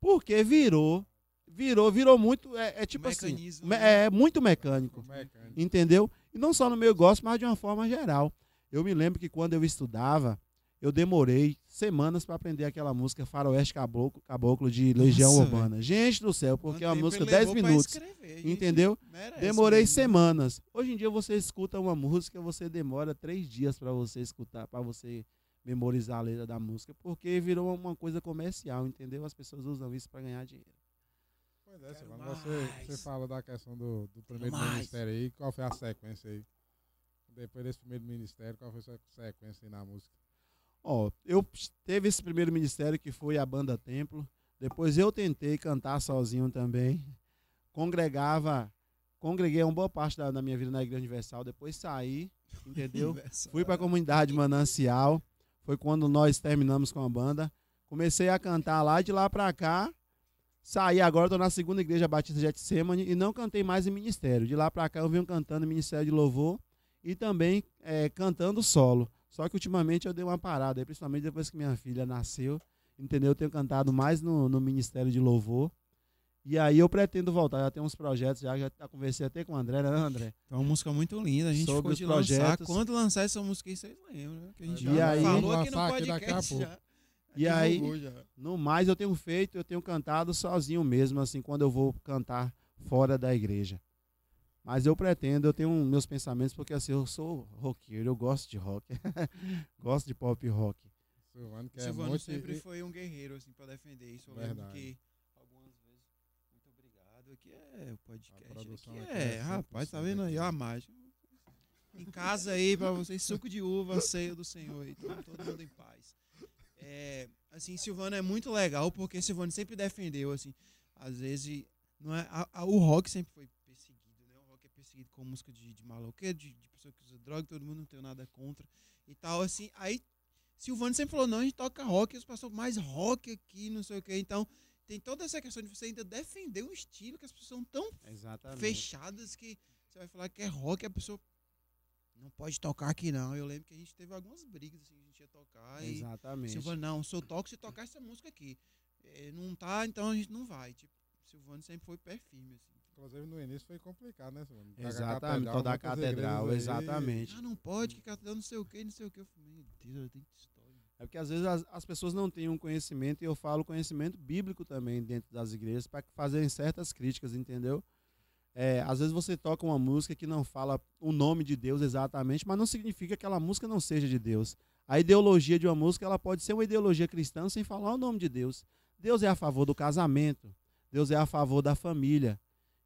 Speaker 3: Porque virou, virou, virou muito, é, é tipo assim,
Speaker 1: Mecanismo,
Speaker 3: me-
Speaker 1: né?
Speaker 3: é muito mecânico
Speaker 2: mecânico.
Speaker 3: entendeu? E não só no meu gosto, mas de uma forma geral. Eu me lembro que quando eu estudava, eu demorei semanas para aprender aquela música Faroeste Caboclo, Caboclo de Legião
Speaker 1: Nossa,
Speaker 3: Urbana. Gente do céu, porque é uma música
Speaker 1: ele
Speaker 3: 10
Speaker 1: levou pra
Speaker 3: minutos.
Speaker 1: escrever?
Speaker 3: Entendeu? Demorei
Speaker 1: mesmo.
Speaker 3: semanas. Hoje em dia você escuta uma música, você demora três dias para você escutar, para você memorizar a letra da música, porque virou uma coisa comercial, entendeu? As pessoas usam isso para ganhar dinheiro.
Speaker 2: Pois é, Silvano, você, você fala da questão do, do primeiro
Speaker 1: mais.
Speaker 2: ministério aí, qual foi a sequência aí? Depois desse primeiro ministério, qual foi a sequência aí na música?
Speaker 3: Ó, eu teve esse primeiro ministério que foi a banda Templo. Depois eu tentei cantar sozinho também. Congregava, congreguei uma boa parte da, da minha vida na Igreja Universal. Depois saí, entendeu?
Speaker 1: Universal.
Speaker 3: Fui para a comunidade Manancial. Foi quando nós terminamos com a banda. Comecei a cantar lá, de lá pra cá. Saí agora, tô na segunda igreja Batista Getsemane e não cantei mais em ministério. De lá pra cá eu venho cantando em ministério de louvor e também é, cantando solo. Só que ultimamente eu dei uma parada, principalmente depois que minha filha nasceu. Entendeu? Eu tenho cantado mais no, no ministério de louvor. E aí eu pretendo voltar. Já tem uns projetos, já, já conversei até com o André, né, André?
Speaker 1: É uma música muito linda. A gente
Speaker 3: Sobre
Speaker 1: ficou
Speaker 3: os
Speaker 1: de
Speaker 3: projetos.
Speaker 1: lançar. Quando lançar essa música aí, vocês lembram, né? Que a gente
Speaker 3: E
Speaker 1: já
Speaker 3: aí-
Speaker 1: falou aqui no podcast já.
Speaker 3: E aí-. No mais, eu tenho feito, eu tenho cantado sozinho mesmo, assim, quando eu vou cantar fora da igreja. Mas eu pretendo, eu tenho meus pensamentos, porque assim, eu sou roqueiro, eu gosto de rock. gosto de pop rock.
Speaker 2: Silvano, que é
Speaker 1: Silvano
Speaker 2: muito-
Speaker 1: sempre foi um guerreiro, assim, pra defender isso. Eu lembro que algumas vezes, muito obrigado. Aqui é o podcast. Aqui é,
Speaker 2: é
Speaker 1: rapaz, tá
Speaker 2: 100%
Speaker 1: vendo aí? Ó, a mágica. Em casa aí, pra vocês, suco de uva, ceia do Senhor aí, todo, todo mundo em paz. É, assim, Silvano é muito legal, porque Silvano sempre defendeu, assim, às vezes, não é, a- a- o rock sempre foi é com música de, de maloqueiro, de, de pessoa que usa droga, todo mundo não tem nada contra e tal, assim. Aí Silvano sempre falou, não, a gente toca rock, os pastores mais rock aqui, não sei o que. Então, tem toda essa questão de você ainda defender um estilo que as pessoas são tão
Speaker 3: Exatamente.
Speaker 1: fechadas que você vai falar que é rock, a pessoa não pode tocar aqui não. Eu lembro que a gente teve algumas brigas assim, a gente ia tocar e
Speaker 3: Exatamente.
Speaker 1: Silvano, não, se eu toco se tocar essa música aqui. Eh, não tá, então a gente não vai. Tipo, Silvano sempre foi pé firme, assim.
Speaker 2: Inclusive no início foi complicado, né,
Speaker 3: Exatamente, toda a catedral,
Speaker 2: aí.
Speaker 3: exatamente.
Speaker 1: Ah, não pode, que catedral não sei o que, não sei o que. Eu falei, meu Deus, tem história.
Speaker 3: É porque às vezes as, as pessoas não têm um conhecimento, e eu falo conhecimento bíblico também dentro das igrejas, para fazerem certas críticas, entendeu? É, às vezes você toca uma música que não fala o nome de Deus exatamente, mas não significa que aquela música não seja de Deus. A ideologia de uma música ela pode ser uma ideologia cristã sem falar o nome de Deus. Deus é a favor do casamento, Deus é a favor da família,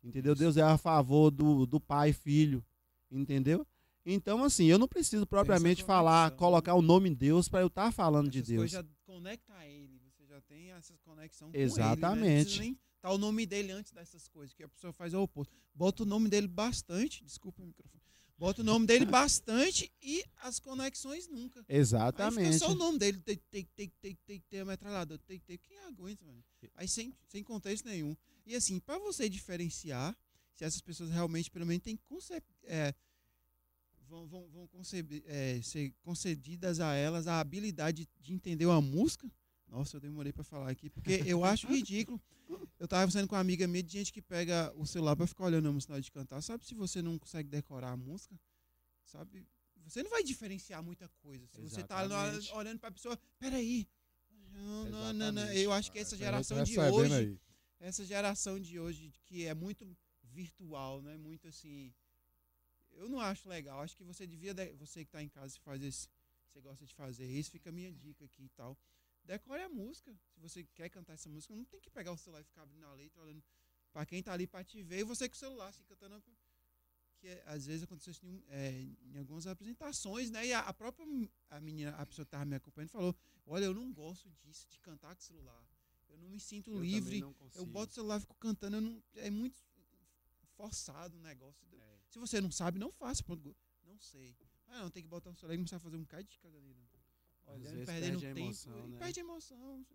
Speaker 3: entendeu? Deus é a favor do, do pai e filho, entendeu? Então, assim, eu não preciso propriamente falar, colocar o nome de Deus para eu estar falando de
Speaker 1: Essas
Speaker 3: Deus.
Speaker 1: coisas já conecta a ele, você já tem essa conexão com ele.
Speaker 3: Exatamente.
Speaker 1: Né? Precisa nem tá o nome dele antes dessas coisas, que a pessoa faz o oposto. Bota o nome dele bastante, desculpa o microfone. Bota o nome dele bastante e as conexões nunca. Aí
Speaker 3: Exatamente.
Speaker 1: fica só o nome dele, tem, tem, tem, tem, tem que ter a metralhadora, tem que ter. Quem aguenta, mano? Aí sem, sem contexto nenhum. E assim, para você diferenciar, se essas pessoas realmente, pelo menos, têm é, vão, vão, vão é, ser concedidas a elas a habilidade de, de entender uma música. Nossa, eu demorei para falar aqui, porque eu acho ridículo. Eu tava conversando com uma amiga minha de gente que pega o celular para ficar olhando a música na hora de cantar. Sabe se você não consegue decorar a música? Sabe? Você não vai diferenciar muita coisa. Se você tá olhando pra pessoa, peraí. Não, não, não, não. Eu acho que essa
Speaker 2: A
Speaker 1: geração de hoje,
Speaker 2: aí.
Speaker 1: Essa geração de hoje, que é muito virtual, né? Muito assim. Eu não acho legal. Acho que você devia, de- você que tá em casa e faz esse, você gosta de fazer isso, fica a minha dica aqui e tal. Decore a música. Se você quer cantar essa música, não tem que pegar o celular e ficar abrindo a letra, olhando pra quem tá ali pra te ver, e você com o celular, assim, cantando. Que é, às vezes aconteceu isso em, é, em algumas apresentações, né? E a, a própria a menina, a pessoa que tava me acompanhando, falou: Olha, eu não gosto disso, de cantar com o celular. Eu não me sinto
Speaker 3: Eu
Speaker 1: livre. Eu boto o celular e fico cantando. eu não- é muito forçado o negócio.
Speaker 3: É.
Speaker 1: Se você não sabe, não faça. Pronto, não sei. Ah, não, tem que botar o celular e começar a fazer um bocado de caganeira. Olhando, perdendo
Speaker 3: perde a
Speaker 1: tempo.
Speaker 3: emoção, né?
Speaker 1: Perde a emoção.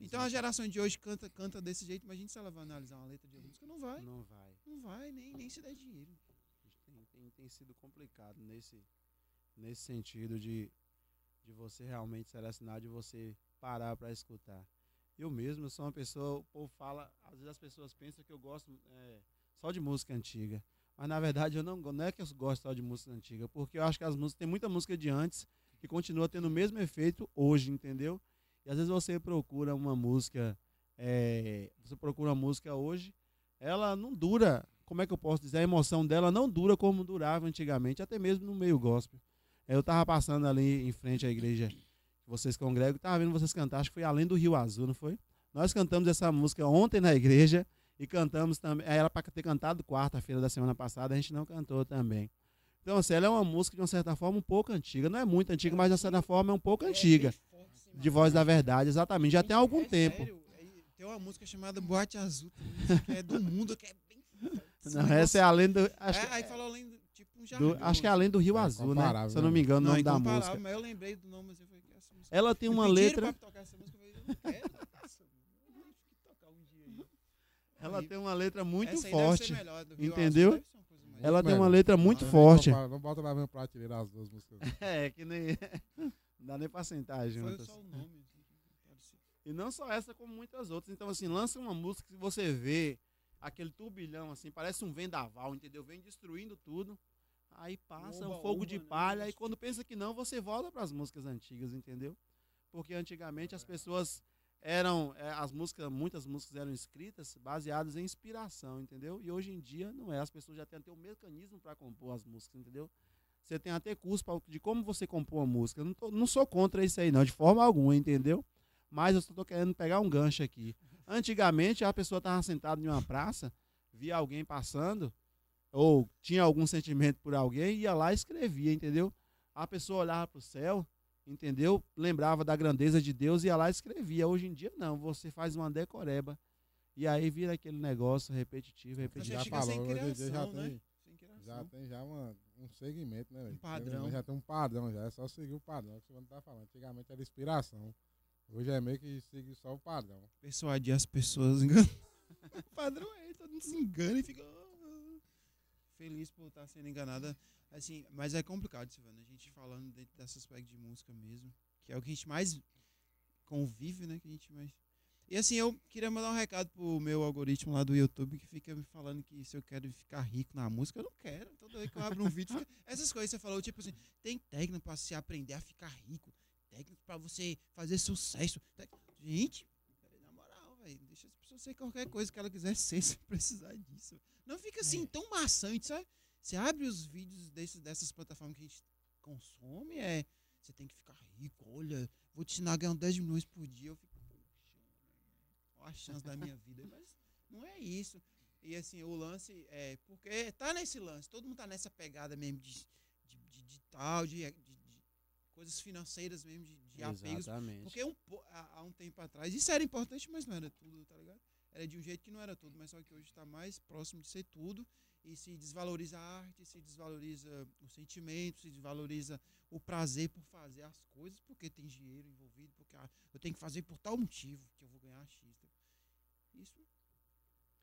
Speaker 1: Então a geração de hoje canta, canta desse jeito, imagina se ela vai analisar uma letra de música. Não vai.
Speaker 3: Não vai.
Speaker 1: Não vai, nem, nem se der dinheiro.
Speaker 3: Tem, tem, tem sido complicado nesse, nesse sentido de, de você realmente selecionar, de você parar para escutar. Eu mesmo eu sou uma pessoa, o povo fala, às vezes as pessoas pensam que eu gosto é, só de música antiga. Mas na verdade eu não, não é que eu gosto só de música antiga, porque eu acho que as músicas, tem muita música de antes que continua tendo o mesmo efeito hoje, entendeu? E às vezes você procura uma música, é, você procura uma música hoje, ela não dura, como é que eu posso dizer, a emoção dela não dura como durava antigamente, até mesmo no meio gospel. Eu tava passando ali em frente à igreja vocês congregam, e tava vendo vocês cantar, acho que foi Além do Rio Azul, não foi? Nós cantamos essa música ontem na igreja e cantamos também, era para ter cantado quarta-feira da semana passada, a gente não cantou também. Então, assim, ela é uma música de uma certa forma um pouco antiga, não é muito antiga, mas de uma certa forma é um pouco antiga. De voz da verdade, exatamente, já tem algum
Speaker 1: É
Speaker 3: tempo.
Speaker 1: é- tem uma música chamada Boate Azul, que é do mundo, que é bem.
Speaker 3: Não, essa é além do. Acho
Speaker 1: É,
Speaker 3: que-
Speaker 1: aí falou além do, tipo um
Speaker 3: do- acho que é além do Rio
Speaker 2: É
Speaker 3: Azul, né? Se eu não me engano, o nome da música.
Speaker 1: Mas eu lembrei do nome, mas eu.
Speaker 3: Ela tem uma letra. Ela tem uma letra muito forte.
Speaker 1: melhor,
Speaker 3: entendeu? Ela tem uma letra muito
Speaker 2: Não,
Speaker 3: forte.
Speaker 2: Não, bota na mesma prateleira as duas músicas.
Speaker 3: É, que nem. Não dá nem pra sentar
Speaker 1: Foi
Speaker 3: juntas.
Speaker 1: só o nome. assim.
Speaker 3: E não só essa, como muitas outras. Então, assim, lança uma música que você vê aquele turbilhão, assim, parece um vendaval, entendeu? Vem destruindo tudo. Aí passa um
Speaker 1: Oba,
Speaker 3: fogo
Speaker 1: oba,
Speaker 3: de
Speaker 1: né?
Speaker 3: palha. E quando pensa que não, você volta para as músicas antigas, entendeu? Porque antigamente as pessoas eram. é, as músicas, muitas músicas eram escritas baseadas em inspiração, entendeu? E hoje em dia não é. As pessoas já têm até um mecanismo para compor as músicas, entendeu? Você tem até curso pra- de como você compor uma música. Não, tô- não sou contra isso aí, não, de forma alguma, entendeu? Mas eu tô querendo pegar um gancho aqui. Antigamente, a pessoa estava sentada em uma praça, via alguém passando, ou tinha algum sentimento por alguém, ia lá e escrevia, entendeu? A pessoa olhava para o céu, entendeu? Lembrava da grandeza de Deus, ia lá e escrevia. Hoje em dia, não. Você faz uma decoreba. E aí vira aquele negócio repetitivo, repetitivo.
Speaker 2: já falou, dia já
Speaker 1: criação, né?
Speaker 2: tem,
Speaker 1: criação.
Speaker 2: já tem já uma, um segmento, né? velho?
Speaker 1: padrão.
Speaker 2: Já tem um padrão, já é só seguir o padrão que você tá falando. Antigamente era inspiração. Hoje é meio que seguir só o padrão.
Speaker 1: persuadir as pessoas enganando. o padrão é todo mundo se engana e fica feliz por estar sendo enganada. Assim, mas é complicado, Silvana, a gente falando dentro desse aspecto de música mesmo, que é o que a gente mais convive, né? Que a gente mais. E assim, eu queria mandar um recado pro meu algoritmo lá do YouTube que fica me falando que se eu quero ficar rico na música, eu não quero. Toda vez que eu abro um vídeo, fica... essas coisas você falou, tipo assim, tem técnica pra se aprender a ficar rico, técnica pra você fazer sucesso. Tec- Gente, na moral, velho, deixa as pessoas ser qualquer coisa que ela quiser ser sem precisar disso. Não fica assim tão maçante, sabe? Você abre os vídeos desses, dessas plataformas que a gente consome, é. Você tem que ficar rico, olha, vou te ensinar a ganhar 10 milhões por dia. Eu fico, poxa, olha a chance da minha vida. Mas não é isso. E assim, o lance é. Porque tá nesse lance, todo mundo tá nessa pegada mesmo de, de, de, de tal, de, de- coisas financeiras mesmo, de, de apegos
Speaker 3: Exatamente.
Speaker 1: porque um, há, há um tempo atrás, isso era importante, mas não era tudo, tá ligado? Era de um jeito que não era tudo, mas só que hoje está mais próximo de ser tudo e se desvaloriza a arte, se desvaloriza o sentimento, se desvaloriza o prazer por fazer as coisas, porque tem dinheiro envolvido, porque ah, eu tenho que fazer por tal motivo que eu vou ganhar X. Isso,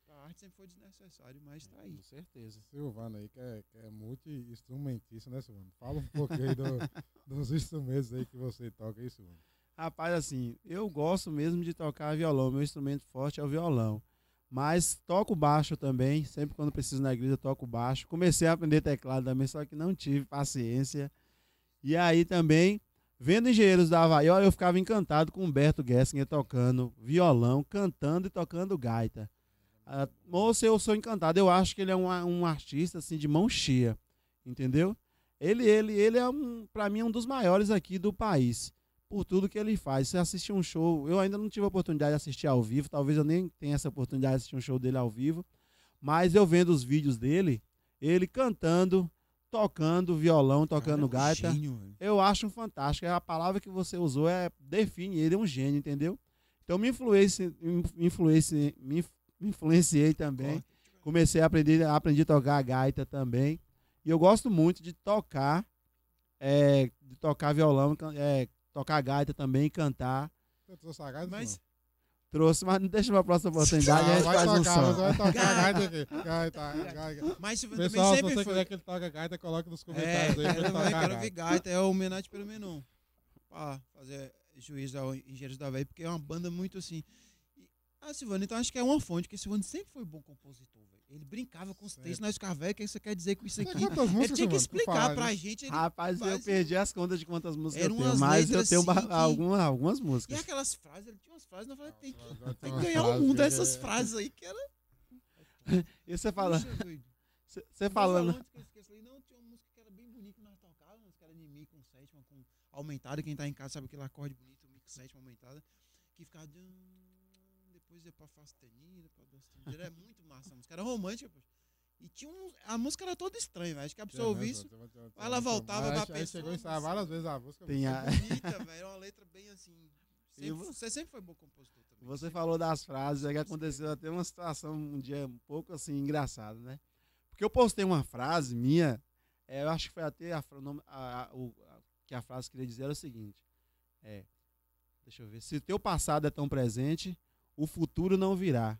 Speaker 1: a arte sempre foi desnecessário, mas tá aí.
Speaker 3: Com certeza.
Speaker 2: Silvano aí, que é, que é multi-instrumentista, né, Silvano? Fala um pouquinho aí do- dos instrumentos aí que você toca aí, Silvano.
Speaker 3: Rapaz, assim, eu gosto mesmo de tocar violão. Meu instrumento forte é o violão. Mas toco baixo também. Sempre quando preciso na igreja, toco baixo. Comecei a aprender teclado também, só que não tive paciência. E aí também, vendo Engenheiros da Havaí, eu, ficava encantado com Humberto Gessinger tocando violão, cantando e tocando gaita. Ah, moça, eu sou encantado. Eu acho que ele é um, um artista assim de mão cheia, entendeu? Ele, ele, ele é um, para mim, um dos maiores aqui do país por tudo que ele faz. Você assistir um show, eu ainda não tive a oportunidade de assistir ao vivo, talvez eu nem tenha essa oportunidade de assistir um show dele ao vivo, mas eu vendo os vídeos dele, ele cantando, tocando violão, tocando
Speaker 1: Cara, é um
Speaker 3: gaita,
Speaker 1: gênio,
Speaker 3: eu acho fantástico. A palavra que você usou é define ele é um gênio, entendeu? Então me influenci, influenci, me inf- me influenciei também. Comecei a aprender, aprendi a tocar gaita também. E eu gosto muito de tocar, é, de tocar violão, é, tocar gaita também, cantar.
Speaker 2: Você trouxe a gaita,
Speaker 1: Mas?
Speaker 3: Trouxe, mas não deixa pra próxima oportunidade, a gente
Speaker 2: Ah, vai
Speaker 3: faz um
Speaker 2: tocar,
Speaker 3: som.
Speaker 2: vai tocar
Speaker 1: Gaita.
Speaker 2: aqui. Gaita, gaita.
Speaker 1: Mas também
Speaker 2: Pessoal, se
Speaker 1: sempre
Speaker 2: você
Speaker 1: foi.
Speaker 2: quiser que ele toque gaita, coloque nos
Speaker 1: É,
Speaker 2: comentários aí pra
Speaker 1: eu também quero ver
Speaker 2: gaita.
Speaker 1: é o homenagem pelo menos pra fazer juízo ao Engenheiros da Véia, porque é uma banda muito assim. Ah, Silvano, então acho que é uma fonte, porque Silvano sempre foi bom compositor. Ele brincava com os textos, nós ficávamos, velho, o que você quer dizer com isso
Speaker 2: Tem
Speaker 1: aqui?
Speaker 2: quantas
Speaker 1: Ele tinha que explicar pra gente. Ele...
Speaker 3: Rapaz, eu
Speaker 1: Mas-
Speaker 3: perdi as contas de quantas músicas
Speaker 1: Eram
Speaker 3: eu tenho, mas eu tenho
Speaker 1: assim que-
Speaker 3: alguma- algumas
Speaker 1: E
Speaker 3: músicas.
Speaker 1: aquelas frases, ele tinha umas frases, nós falamos, tem que,
Speaker 2: Tem
Speaker 1: que ganhar o mundo
Speaker 2: que-
Speaker 1: essas frases aí que era.
Speaker 3: E você fala, você falando,
Speaker 1: eu ali, não, tinha uma música que era bem bonita que nós tocávamos, que era de mi com sétima, com aumentada. Quem tá em casa sabe aquele acorde bonito, mi com sétima aumentada, que ficava. Ia pra Fá sustenido, pra sustenido. Era muito massa a música, era romântica, pô. E tinha um. A música era toda estranha, velho. Acho que a pessoa
Speaker 2: né,
Speaker 1: ouvisse.
Speaker 2: Tem, tem, tem,
Speaker 1: ela voltava pra
Speaker 2: Aí
Speaker 1: pessoa,
Speaker 2: chegou a ensaiar
Speaker 1: mas-
Speaker 2: várias vezes a música.
Speaker 3: Tem a-
Speaker 1: Bonita, velho. Era uma letra bem assim.
Speaker 3: E
Speaker 1: Sempre-
Speaker 3: vo-
Speaker 1: você sempre foi bom compositor também.
Speaker 3: Você
Speaker 1: Sempre
Speaker 3: falou das frases, é que aconteceu até uma situação um dia um pouco assim engraçada, né? Porque eu postei uma frase minha É, eu acho que foi até a, fra- o nome- a- a- o- a- que a frase queria dizer era o seguinte. É, deixa eu ver. Se o teu passado é tão presente, o futuro não virá.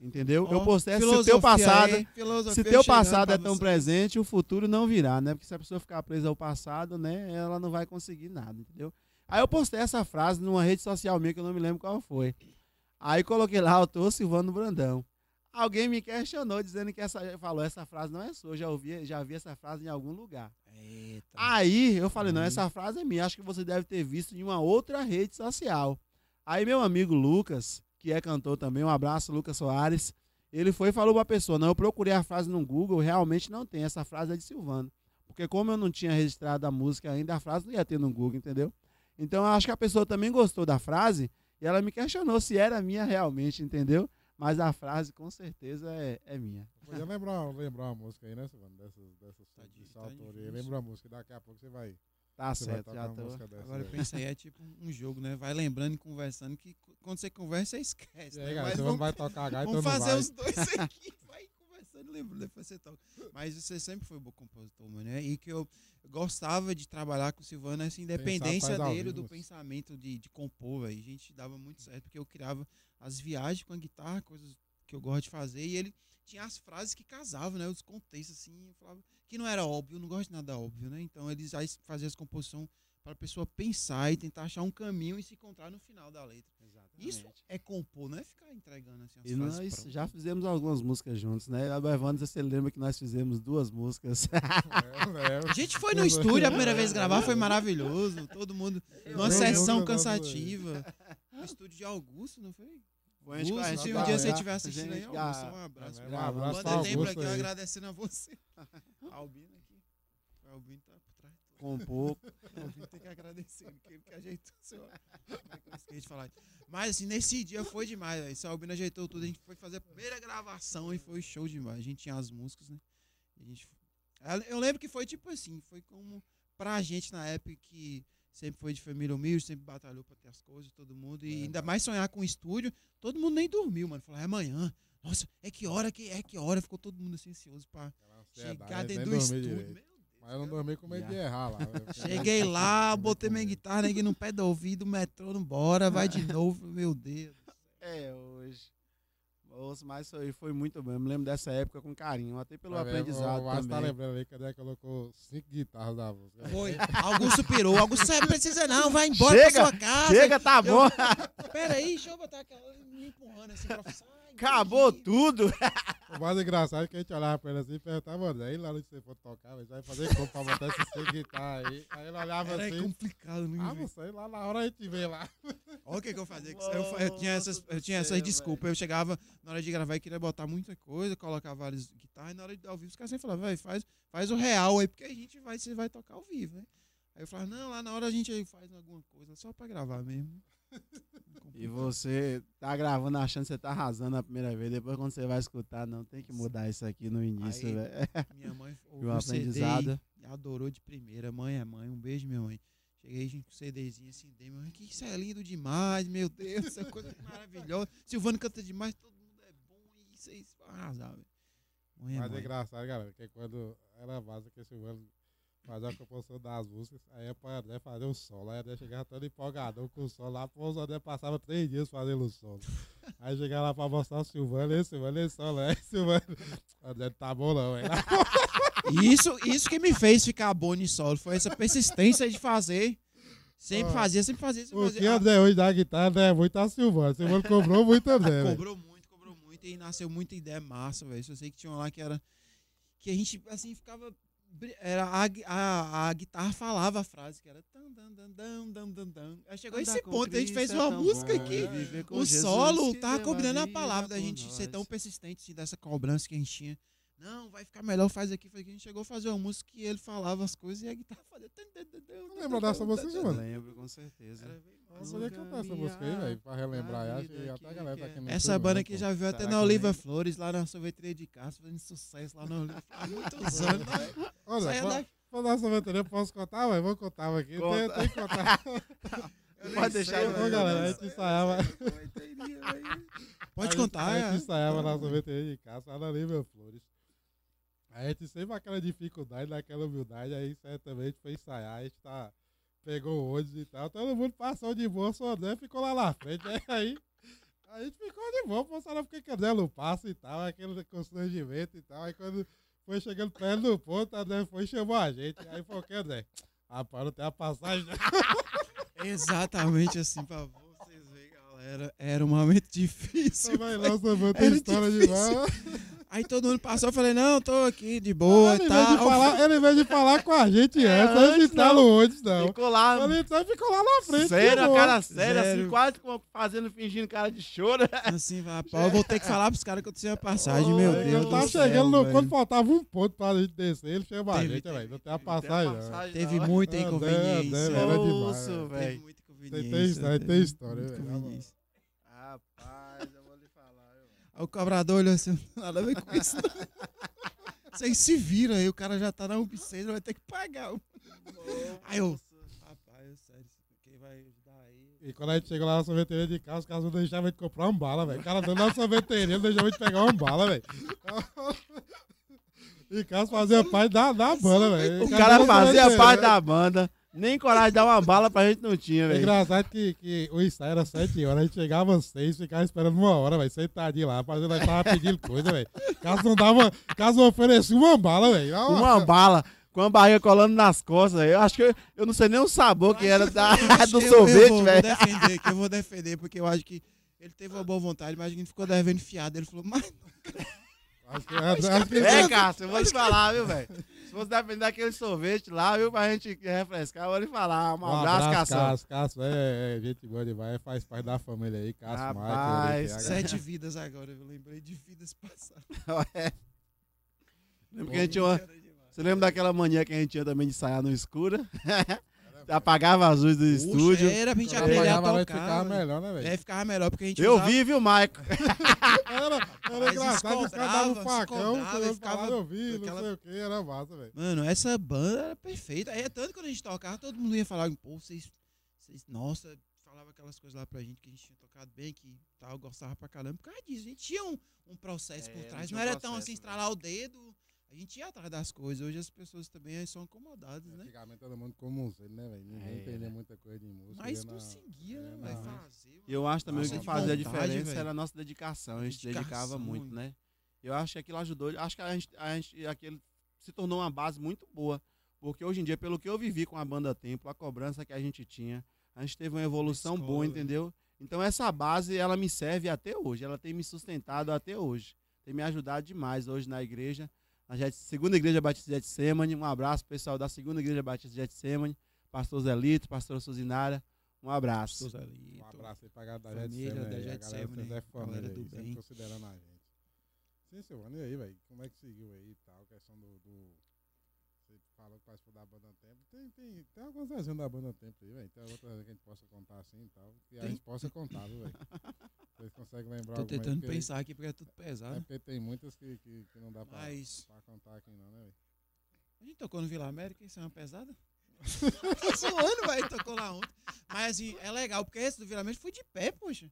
Speaker 3: Entendeu? eu
Speaker 1: Ó,
Speaker 3: postei se o
Speaker 1: filosofia
Speaker 3: teu passado,
Speaker 1: aí,
Speaker 3: se teu passado é tão
Speaker 1: você.
Speaker 3: presente, o futuro não virá, né? Porque se a pessoa ficar presa ao passado, né, ela não vai conseguir nada, entendeu? Aí eu postei essa frase numa rede social minha que eu não me lembro qual foi. Aí coloquei lá, eu tô Silvano Brandão. Alguém me questionou dizendo que essa falou essa frase não é sua, eu já ouvi, já vi essa frase em algum lugar.
Speaker 1: Eita.
Speaker 3: Aí eu falei, não,
Speaker 1: Aí.
Speaker 3: essa frase é minha, acho que você deve ter visto em uma outra rede social. Aí meu amigo Lucas, que é cantor também, um abraço, Lucas Soares, ele foi e falou pra pessoa, não, eu procurei a frase no Google, realmente não tem, essa frase é de Silvano. Porque como eu não tinha registrado a música ainda, a frase não ia ter no Google, entendeu? Então eu acho que a pessoa também gostou da frase e ela me questionou se era minha realmente, entendeu? Mas a frase com certeza é, é minha.
Speaker 2: Podia lembrar, lembrar uma música aí, né, Silvano? Dessas, dessas
Speaker 1: Tá
Speaker 2: de
Speaker 1: tá.
Speaker 2: Lembra uma música, daqui a pouco você vai,
Speaker 3: Tá
Speaker 2: você
Speaker 3: certo, já tô.
Speaker 1: Agora eu
Speaker 2: aí.
Speaker 1: pensei, é tipo um jogo, né? Vai lembrando e conversando, que quando você conversa, você esquece.
Speaker 2: E
Speaker 1: né?
Speaker 2: aí,
Speaker 1: Mas
Speaker 2: você
Speaker 1: vamos,
Speaker 2: vai tocar gaita
Speaker 1: vamos fazer
Speaker 2: vai?
Speaker 1: os dois aqui, vai conversando, lembra, depois você toca. Mas você sempre foi bom compositor, mano, né? E que eu gostava de trabalhar com o Silvano, essa independência dele, do pensamento de, de compor, velho. A gente dava muito certo, porque eu criava as viagens com a guitarra, coisas que eu gosto de fazer, e ele tinha as frases que casavam, né? Os contextos, assim, eu falava que não era óbvio, eu não gosto de nada óbvio, né? Então eles já faziam as composições para a pessoa pensar e tentar achar um caminho e se encontrar no final da letra. Isso é compor, não é ficar entregando assim as
Speaker 3: E
Speaker 1: frases
Speaker 3: nós
Speaker 1: prontas.
Speaker 3: já fizemos algumas músicas juntos, né? A Evandro, você lembra que nós fizemos duas músicas.
Speaker 2: É, lembro.
Speaker 1: A gente foi no estúdio a primeira vez gravar, foi maravilhoso. Todo mundo numa sessão cansativa. No estúdio de Augusto, não foi?
Speaker 3: Foi, a gente-
Speaker 1: Augusto,
Speaker 3: a gente
Speaker 1: um dia você estiver assistindo aí, Augusto, um abraço.
Speaker 2: Um abraço
Speaker 1: lembra
Speaker 2: Augusto
Speaker 1: aqui, eu
Speaker 2: aí.
Speaker 1: agradecendo a você. Albino aqui. O Albino tá por trás.
Speaker 3: compor.
Speaker 1: O Albino tem que agradecer, porque ele que ajeitou o seu. Como é de falar? Mas assim, nesse dia foi demais, velho. Esse Albino ajeitou tudo. A gente foi fazer a primeira gravação e foi show demais. A gente tinha as músicas, né? A gente... Eu lembro que foi tipo assim, foi como pra gente na época que sempre foi de família humilde, sempre batalhou pra ter as coisas, todo mundo. E
Speaker 2: É.
Speaker 1: ainda mais sonhar com o estúdio, todo mundo nem dormiu, mano. Falou, é amanhã. Nossa, é que hora, que é que hora? Ficou todo mundo assim, ansioso
Speaker 2: ansiedade,
Speaker 1: chegar dentro do estúdio.
Speaker 2: direito.
Speaker 1: Meu Deus,
Speaker 2: Mas eu não
Speaker 1: cara.
Speaker 2: dormi com medo de errar lá.
Speaker 1: Cheguei lá, botei minha guitarra, neguei no pé do ouvido, metrô, não bora, vai de novo, meu Deus.
Speaker 3: É, hoje. Ouço, mas foi, foi muito bom. Eu me lembro dessa época com carinho, até pelo
Speaker 2: vendo?
Speaker 3: aprendizado
Speaker 2: O Márcio tá lembrando aí que ele colocou cinco guitarras na música.
Speaker 1: Foi. Augusto pirou. Augusto, você não precisa não, vai embora
Speaker 3: Chega,
Speaker 1: pra sua casa.
Speaker 3: Chega, tá
Speaker 1: Eu-
Speaker 3: bom.
Speaker 1: Pera aí, deixa eu botar aquela me empurrando assim pra sai,
Speaker 3: Acabou tudo.
Speaker 2: O mais engraçado é que a gente olhava pra ele assim e perguntava, mano, aí lá onde você for tocar, mas vai fazer como pra botar esses cinco guitarras aí? Aí ele olhava
Speaker 1: Era
Speaker 2: assim,
Speaker 1: complicado, não
Speaker 2: ah, não sei, lá na hora a gente vê lá.
Speaker 1: Olha o que, que eu fazia. que Eu, eu tinha essas, eu tinha essas
Speaker 3: Céu,
Speaker 1: desculpas. Eu chegava na hora de gravar e queria botar muita coisa, colocar várias guitarras, e na hora de ao vivo os caras sempre falavam, vai, faz, faz o real aí, porque a gente vai, você vai tocar ao vivo, né? Aí eu falava, não, lá na hora a gente aí faz alguma coisa, só pra gravar mesmo.
Speaker 3: E você tá gravando achando que você tá arrasando a primeira vez. Depois, quando você vai escutar, não tem que mudar isso aqui no início, velho.
Speaker 1: Minha mãe ouviu o CD
Speaker 3: aprendizado.
Speaker 1: e adorou de primeira. Mãe é mãe, um beijo, minha mãe. Cheguei gente, com o CDzinho assim, dei, mãe, que isso é lindo demais, meu Deus, essa coisa maravilhosa. Silvano canta demais, todo mundo é bom e isso aí vai arrasar, velho. Mãe é
Speaker 2: Mas é engraçado, galera, que quando era massa que esse fazia a composição das músicas, aí é pra André fazer o solo. Aí André chegava todo empolgadão com o solo lá, pô, o André passava três dias fazendo o solo. Aí chegava lá pra mostrar o Silvano, esse Silvano, esse solo, é, Silvano. André, tá bom não, velho.
Speaker 1: Isso, isso que me fez ficar bom em solo foi essa persistência de fazer. Sempre
Speaker 2: Ó,
Speaker 1: fazia, sempre fazia, sempre
Speaker 2: O
Speaker 1: fazia.
Speaker 2: que
Speaker 1: Ah,
Speaker 2: André hoje dá guitarra, André é muito a Silvano. Silvano cobrou muito André, velho.
Speaker 1: Cobrou muito, cobrou muito e nasceu muita ideia massa, velho. Eu sei que tinha uma lá que era. Que a gente, assim, ficava. Era a, a, a guitarra falava a frase, que era. dan, dan, dan, dan, dan, dan. Aí chegou
Speaker 3: Andar
Speaker 1: esse ponto, a gente
Speaker 3: Cristo
Speaker 1: fez
Speaker 3: é
Speaker 1: uma
Speaker 3: tão
Speaker 1: música
Speaker 3: bom,
Speaker 1: aqui.
Speaker 3: com
Speaker 1: O solo
Speaker 3: que
Speaker 1: tava
Speaker 3: deu
Speaker 1: combinando a palavra da gente ser
Speaker 3: nós.
Speaker 1: tão persistente assim, dessa cobrança que a gente tinha. Não, vai ficar melhor, faz aqui, faz aqui. A gente chegou a fazer uma música que ele falava as coisas e a guitarra fazia.
Speaker 2: Não lembra dessa música,
Speaker 3: Eu
Speaker 2: mano?
Speaker 3: lembro, com certeza.
Speaker 1: Era
Speaker 2: cantar essa música aí, velho, pra relembrar.
Speaker 3: a
Speaker 2: Acho que até a
Speaker 3: que
Speaker 2: galera tá
Speaker 3: quer.
Speaker 2: aqui no
Speaker 1: Essa banda
Speaker 2: né,
Speaker 1: aqui
Speaker 2: pô?
Speaker 1: já viu até na
Speaker 3: que
Speaker 1: Oliva? Flores, lá na sorveteria de Castro, fazendo sucesso lá na Oliva Há muitos anos. né?
Speaker 2: Olha, nossa sorveteria, eu posso contar, mas vou contar aqui. Tem,
Speaker 3: Conta.
Speaker 2: tem que contar.
Speaker 3: Pode deixar
Speaker 1: sei,
Speaker 3: aí,
Speaker 1: velho.
Speaker 2: Ô, galera, a
Speaker 1: Eu
Speaker 2: gente ensaiava.
Speaker 1: Pode
Speaker 2: a
Speaker 1: contar,
Speaker 2: a gente
Speaker 1: é.
Speaker 2: ensaiava na sorveteria de casa, lá na Lívia Flores. A gente sempre aquela dificuldade, naquela humildade, aí certamente foi ensaiar, a gente tá, pegou o ônibus e tal, todo mundo passou de boa, só André ficou lá na frente, né? aí a gente ficou de boa, passaram porque André não passa e tal, aquele constrangimento e tal, aí quando foi chegando perto do ponto, André foi e chamou a gente, aí falou que André, rapaz, não tem a passagem?
Speaker 1: Exatamente assim, pra vocês verem, galera. Era um momento difícil.
Speaker 2: Vai lá, ter
Speaker 1: Era
Speaker 2: história
Speaker 1: difícil.
Speaker 2: demais.
Speaker 1: Aí todo mundo passou, eu falei, não, tô aqui de boa,
Speaker 2: ele,
Speaker 1: tá.
Speaker 2: veio de falar, ele veio de falar com a gente
Speaker 3: É,
Speaker 2: antes, antes de
Speaker 3: antes
Speaker 2: estar
Speaker 3: não. Ficou lá,
Speaker 2: Ele só ficou lá na frente.
Speaker 3: sério, cara séria, assim,
Speaker 1: Sério.
Speaker 3: quase como fazendo, fingindo cara de choro.
Speaker 1: Assim, rapaz, eu vou ter que falar pros caras que eu tinha passagem, meu
Speaker 3: Ô,
Speaker 1: Deus.
Speaker 2: Ele
Speaker 1: do
Speaker 2: tava
Speaker 1: céu,
Speaker 2: chegando no, quando faltava um ponto pra gente descer, ele chama a
Speaker 1: Teve,
Speaker 2: gente, velho. Não tem a
Speaker 1: teve.
Speaker 2: passagem, não.
Speaker 3: Passagem
Speaker 1: Teve
Speaker 3: não.
Speaker 1: muita inconveniência.
Speaker 2: Era demais,
Speaker 3: Moço,
Speaker 2: velho.
Speaker 1: Teve muita
Speaker 2: Tem,
Speaker 1: inconveniência.
Speaker 2: tem, tem história, velho.
Speaker 3: Rapaz, eu vou lhe falar. eu-
Speaker 1: Aí o cobrador olhou assim, nada a ver com isso. Vocês se viram aí, o cara já tá na UB6, vai ter que pagar. Aí eu, rapaz, é sério, quem vai ajudar aí?
Speaker 2: E quando a gente chegou lá na sorveteria de casa, os caras não deixavam a gente comprar uma bala, velho. O cara dando na sorveteria, não deixava a gente pegar uma bala, velho. E Carlos fazia parte da, da banda, velho.
Speaker 3: O cara fazia parte da banda, nem coragem de dar uma bala pra gente não tinha,
Speaker 2: É
Speaker 3: velho.
Speaker 2: engraçado que, que o ensaio era 7 horas, a gente chegava às 6, ficava esperando uma hora, velho, sentadinho lá, fazendo, nós tava pedindo coisa, velho. Caso não dava, caso não oferecia uma bala, velho. Ah,
Speaker 3: Uma bala com a barriga colando nas costas, velho. Eu acho que eu, eu não sei nem o sabor que era da, do
Speaker 1: Eu- eu
Speaker 3: sorvete, velho.
Speaker 1: Vou defender, que eu vou defender, porque eu acho que ele teve uma boa vontade, mas a gente ficou devendo fiado. Ele falou, mas
Speaker 2: Acho que, acho que,
Speaker 3: É, Cássio, eu vou te falar, viu, velho? Se fosse depender daquele sorvete lá, viu, pra gente refrescar, eu vou lhe falar. Um abraço, Cação.
Speaker 2: Cássio. Cássio é, é gente boa demais, faz parte da família aí, Cássio
Speaker 3: Rapaz,
Speaker 2: Michael.
Speaker 1: sete vidas agora. Eu lembrei de vidas passadas.
Speaker 3: É. Lembra que a gente Você lembra daquela mania que a gente tinha também de ensaiar no escuro? Apagava as luzes do estúdio.
Speaker 1: Era pra gente aprender a tocar.
Speaker 2: ficava melhor, né, velho?
Speaker 1: É, ficava melhor, porque a gente
Speaker 3: Eu
Speaker 1: usava-
Speaker 3: vi, viu, Maico?
Speaker 2: Era, era engraçado, os caras davam um facão,
Speaker 1: cobrava,
Speaker 2: quando
Speaker 1: e ficava
Speaker 2: falava, eu vi, não
Speaker 1: aquela-
Speaker 2: sei o que, era massa, velho.
Speaker 1: Mano, essa banda era perfeita. Aí é tanto que quando a gente tocava, todo mundo ia falar, pô, vocês, vocês nossa, falava aquelas coisas lá pra gente que a gente tinha tocado bem, que tal, gostava pra caramba. Por causa disso, a gente tinha um, um processo
Speaker 3: É,
Speaker 1: por
Speaker 3: não
Speaker 1: trás. Não
Speaker 3: um
Speaker 1: era tão
Speaker 3: processo,
Speaker 1: assim,
Speaker 3: velho.
Speaker 1: estralar o dedo. A gente ia atrás das coisas. Hoje as pessoas também são acomodadas, né?
Speaker 2: Antigamente todo mundo como músico, né, velho? Ninguém
Speaker 3: É.
Speaker 2: entendia muita coisa de música.
Speaker 1: Mas
Speaker 2: na-
Speaker 1: conseguia, né?
Speaker 2: é, na-
Speaker 1: fazer.
Speaker 3: Eu acho também
Speaker 1: Nossa,
Speaker 3: o que fazia a diferença
Speaker 1: velho.
Speaker 3: era a nossa dedicação. A gente
Speaker 1: Dedicação,
Speaker 3: dedicava muito,
Speaker 1: muito.
Speaker 3: né? Eu acho que aquilo ajudou. Acho que a gente, a gente aquele se tornou uma base muito boa. Porque hoje em dia, pelo que eu vivi com a banda Tempo, a cobrança que a gente tinha, a gente teve uma evolução
Speaker 1: escola,
Speaker 3: boa, entendeu? Então essa base, ela me serve até hoje. Ela tem me sustentado até hoje. Tem me ajudado demais hoje na igreja. Na segunda igreja Batista de Getsemane. Um abraço, pessoal da segunda igreja Batista de Getsemane. Pastor Zelito, pastor Suzinara. Um abraço.
Speaker 2: Um abraço aí pra galera da
Speaker 1: Família
Speaker 2: Jet
Speaker 1: da
Speaker 2: Semana aí, a
Speaker 1: Jet
Speaker 2: galera
Speaker 1: aí, galera
Speaker 2: aí,
Speaker 1: do
Speaker 2: sempre
Speaker 1: bem.
Speaker 2: considerando a gente. Sim, Silvano, e aí, velho? Como é que seguiu aí e tal? Questão do, do... Falou que participou da banda Tempo. Tem, tem, tem algumas resenhas da banda Tempo aí, velho. Tem outra resenha que a gente possa contar assim e tal. Que a gente possa contar, viu, velho? Vocês conseguem lembrar
Speaker 1: Tô
Speaker 2: aí?
Speaker 1: tentando pensar aqui porque é tudo
Speaker 2: É
Speaker 1: pesado.
Speaker 2: porque tem muitas que, que, que não dá pra,
Speaker 1: Mas
Speaker 2: pra contar aqui não, né, velho?
Speaker 1: a gente tocou no Vila América, isso é uma pesada? Tô zoando, velho, tocou lá ontem. Mas assim, é legal, porque esse do Vila América foi de pé, poxa.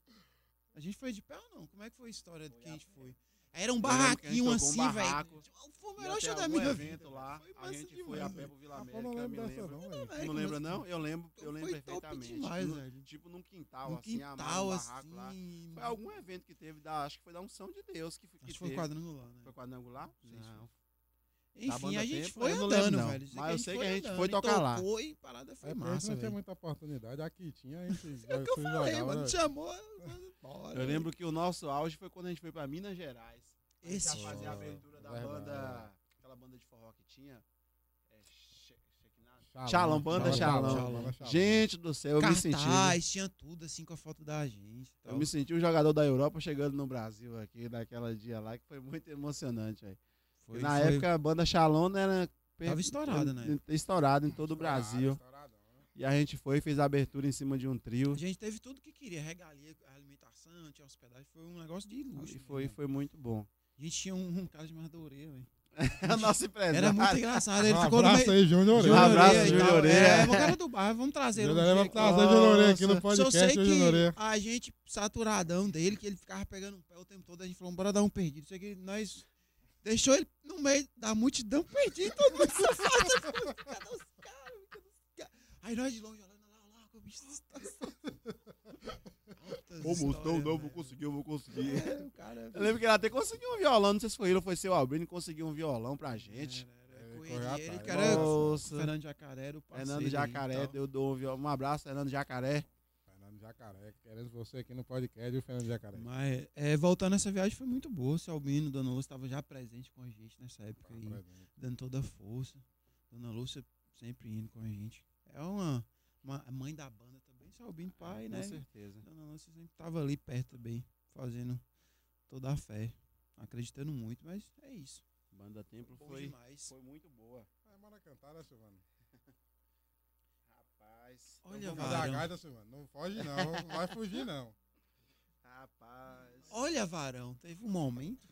Speaker 1: A gente foi de pé ou não? Como é que foi a história do que a gente foi? Era um barraquinho
Speaker 3: um
Speaker 1: assim, velho. Foi o melhor show da minha
Speaker 3: evento
Speaker 1: vida.
Speaker 3: lá.
Speaker 1: Foi
Speaker 3: a gente foi a pé pro Vila
Speaker 2: Rapaz,
Speaker 3: América,
Speaker 2: não
Speaker 3: eu
Speaker 2: lembro
Speaker 3: me
Speaker 2: dessa
Speaker 3: lembro.
Speaker 2: não, velho.
Speaker 1: Não,
Speaker 3: não lembra, não? Eu lembro, eu
Speaker 1: Foi
Speaker 3: lembro
Speaker 1: top
Speaker 3: perfeitamente.
Speaker 1: demais,
Speaker 3: No-
Speaker 1: velho.
Speaker 3: tipo num quintal,
Speaker 1: No
Speaker 3: assim,
Speaker 1: quintal,
Speaker 3: um barraco lá.
Speaker 1: assim.
Speaker 3: Foi algum evento que teve, da, acho que foi da unção de Deus que, que
Speaker 1: Acho que foi
Speaker 3: teve.
Speaker 1: quadrangular, né?
Speaker 3: Foi quadrangular?
Speaker 1: Não. Enfim, a gente
Speaker 3: Tempo,
Speaker 1: foi
Speaker 3: lembro,
Speaker 1: andando,
Speaker 3: não.
Speaker 1: velho.
Speaker 3: Mas eu sei que a gente foi
Speaker 1: e
Speaker 3: tocar lá.
Speaker 1: tocou E a parada foi
Speaker 2: É a
Speaker 1: massa,
Speaker 2: não tinha muita oportunidade. Aqui tinha, a gente
Speaker 1: É o que eu falei,
Speaker 2: jogava,
Speaker 1: mano.
Speaker 2: né?
Speaker 1: Chamou, bora.
Speaker 3: Eu lembro que o nosso auge foi quando a gente foi pra Minas Gerais. A
Speaker 1: Esse
Speaker 3: já fazia a abertura da
Speaker 2: Verdade.
Speaker 3: banda, aquela banda de forró que tinha. É.
Speaker 2: Shalom,
Speaker 3: Shalom, banda
Speaker 2: Shalom.
Speaker 3: Gente do céu, eu me senti.
Speaker 1: Cartaz, tinha tudo assim com a foto da gente. e
Speaker 3: Eu me senti um jogador da Europa chegando no Brasil aqui naquela dia lá, que foi muito emocionante, velho.
Speaker 1: Foi-
Speaker 3: Na
Speaker 1: foi-
Speaker 3: época a banda Shalom era per-
Speaker 1: Tava estourada, né?
Speaker 3: Estourada em todo o Brasil.
Speaker 2: né?
Speaker 3: E a gente foi, fez a abertura em cima de um trio.
Speaker 1: A gente teve tudo que queria, regalia, alimentação, tinha hospedagem, foi um negócio de luxo.
Speaker 3: E
Speaker 1: né,
Speaker 3: foi, foi muito bom.
Speaker 1: A gente tinha um, um cara de Madureira, velho.
Speaker 3: É o nosso empresário.
Speaker 1: Era muito engraçado, ele
Speaker 2: Um
Speaker 1: ficou no
Speaker 2: abraço
Speaker 1: meio...
Speaker 2: aí, Júnior
Speaker 3: Um abraço, Júnior. Oreia.
Speaker 1: É, o cara do bairro, vamos trazer ele um
Speaker 2: vamos trazer Júnior Oreia aqui no
Speaker 3: Nossa.
Speaker 1: Só
Speaker 2: podcast,
Speaker 1: sei que a gente, saturadão dele, que ele ficava pegando um pé o tempo todo, a gente falou, bora dar um perdido. Isso aqui, nós Deixou ele no meio da multidão, perdi todo mundo safado. Cadê os caras? Cadê os caras? Aí nós de longe, olhando lá, lá, o bicho tá
Speaker 3: Ô, moço, não, vou conseguir, eu vou conseguir.
Speaker 1: É, o cara.
Speaker 3: Eu lembro que ele até conseguiu um violão, não sei se foi ele ou foi seu Albino, conseguiu um violão pra gente.
Speaker 1: Que era
Speaker 3: Nossa.
Speaker 1: Fernando Jacaré, o parceiro
Speaker 3: Fernando Jacaré,
Speaker 1: tal.
Speaker 3: eu dou um, violão. um abraço, Fernando Jacaré.
Speaker 2: Jacaré, querendo você aqui no podcast, viu, Fernando Jacaré?
Speaker 1: Mas, é, voltando essa viagem, foi muito boa. O seu Albino, Dona Lúcia, estava já presente com a gente nessa época aí,
Speaker 2: Presente.
Speaker 1: dando toda a força. Dona Lúcia sempre indo com a gente. É uma, uma mãe da banda também, seu Albino pai, né?
Speaker 3: Com certeza.
Speaker 1: Dona Lúcia sempre estava ali perto também, fazendo toda a fé, acreditando muito, mas é isso.
Speaker 3: Banda Templo foi,
Speaker 1: demais.
Speaker 3: foi muito boa.
Speaker 2: É, manda cantar, né, Silvano?
Speaker 3: Rapaz.
Speaker 1: Olha, Varão.
Speaker 2: gaita, Silvano. Não foge, não. Não vai fugir, não.
Speaker 3: Rapaz.
Speaker 1: Olha, Varão, teve um momento.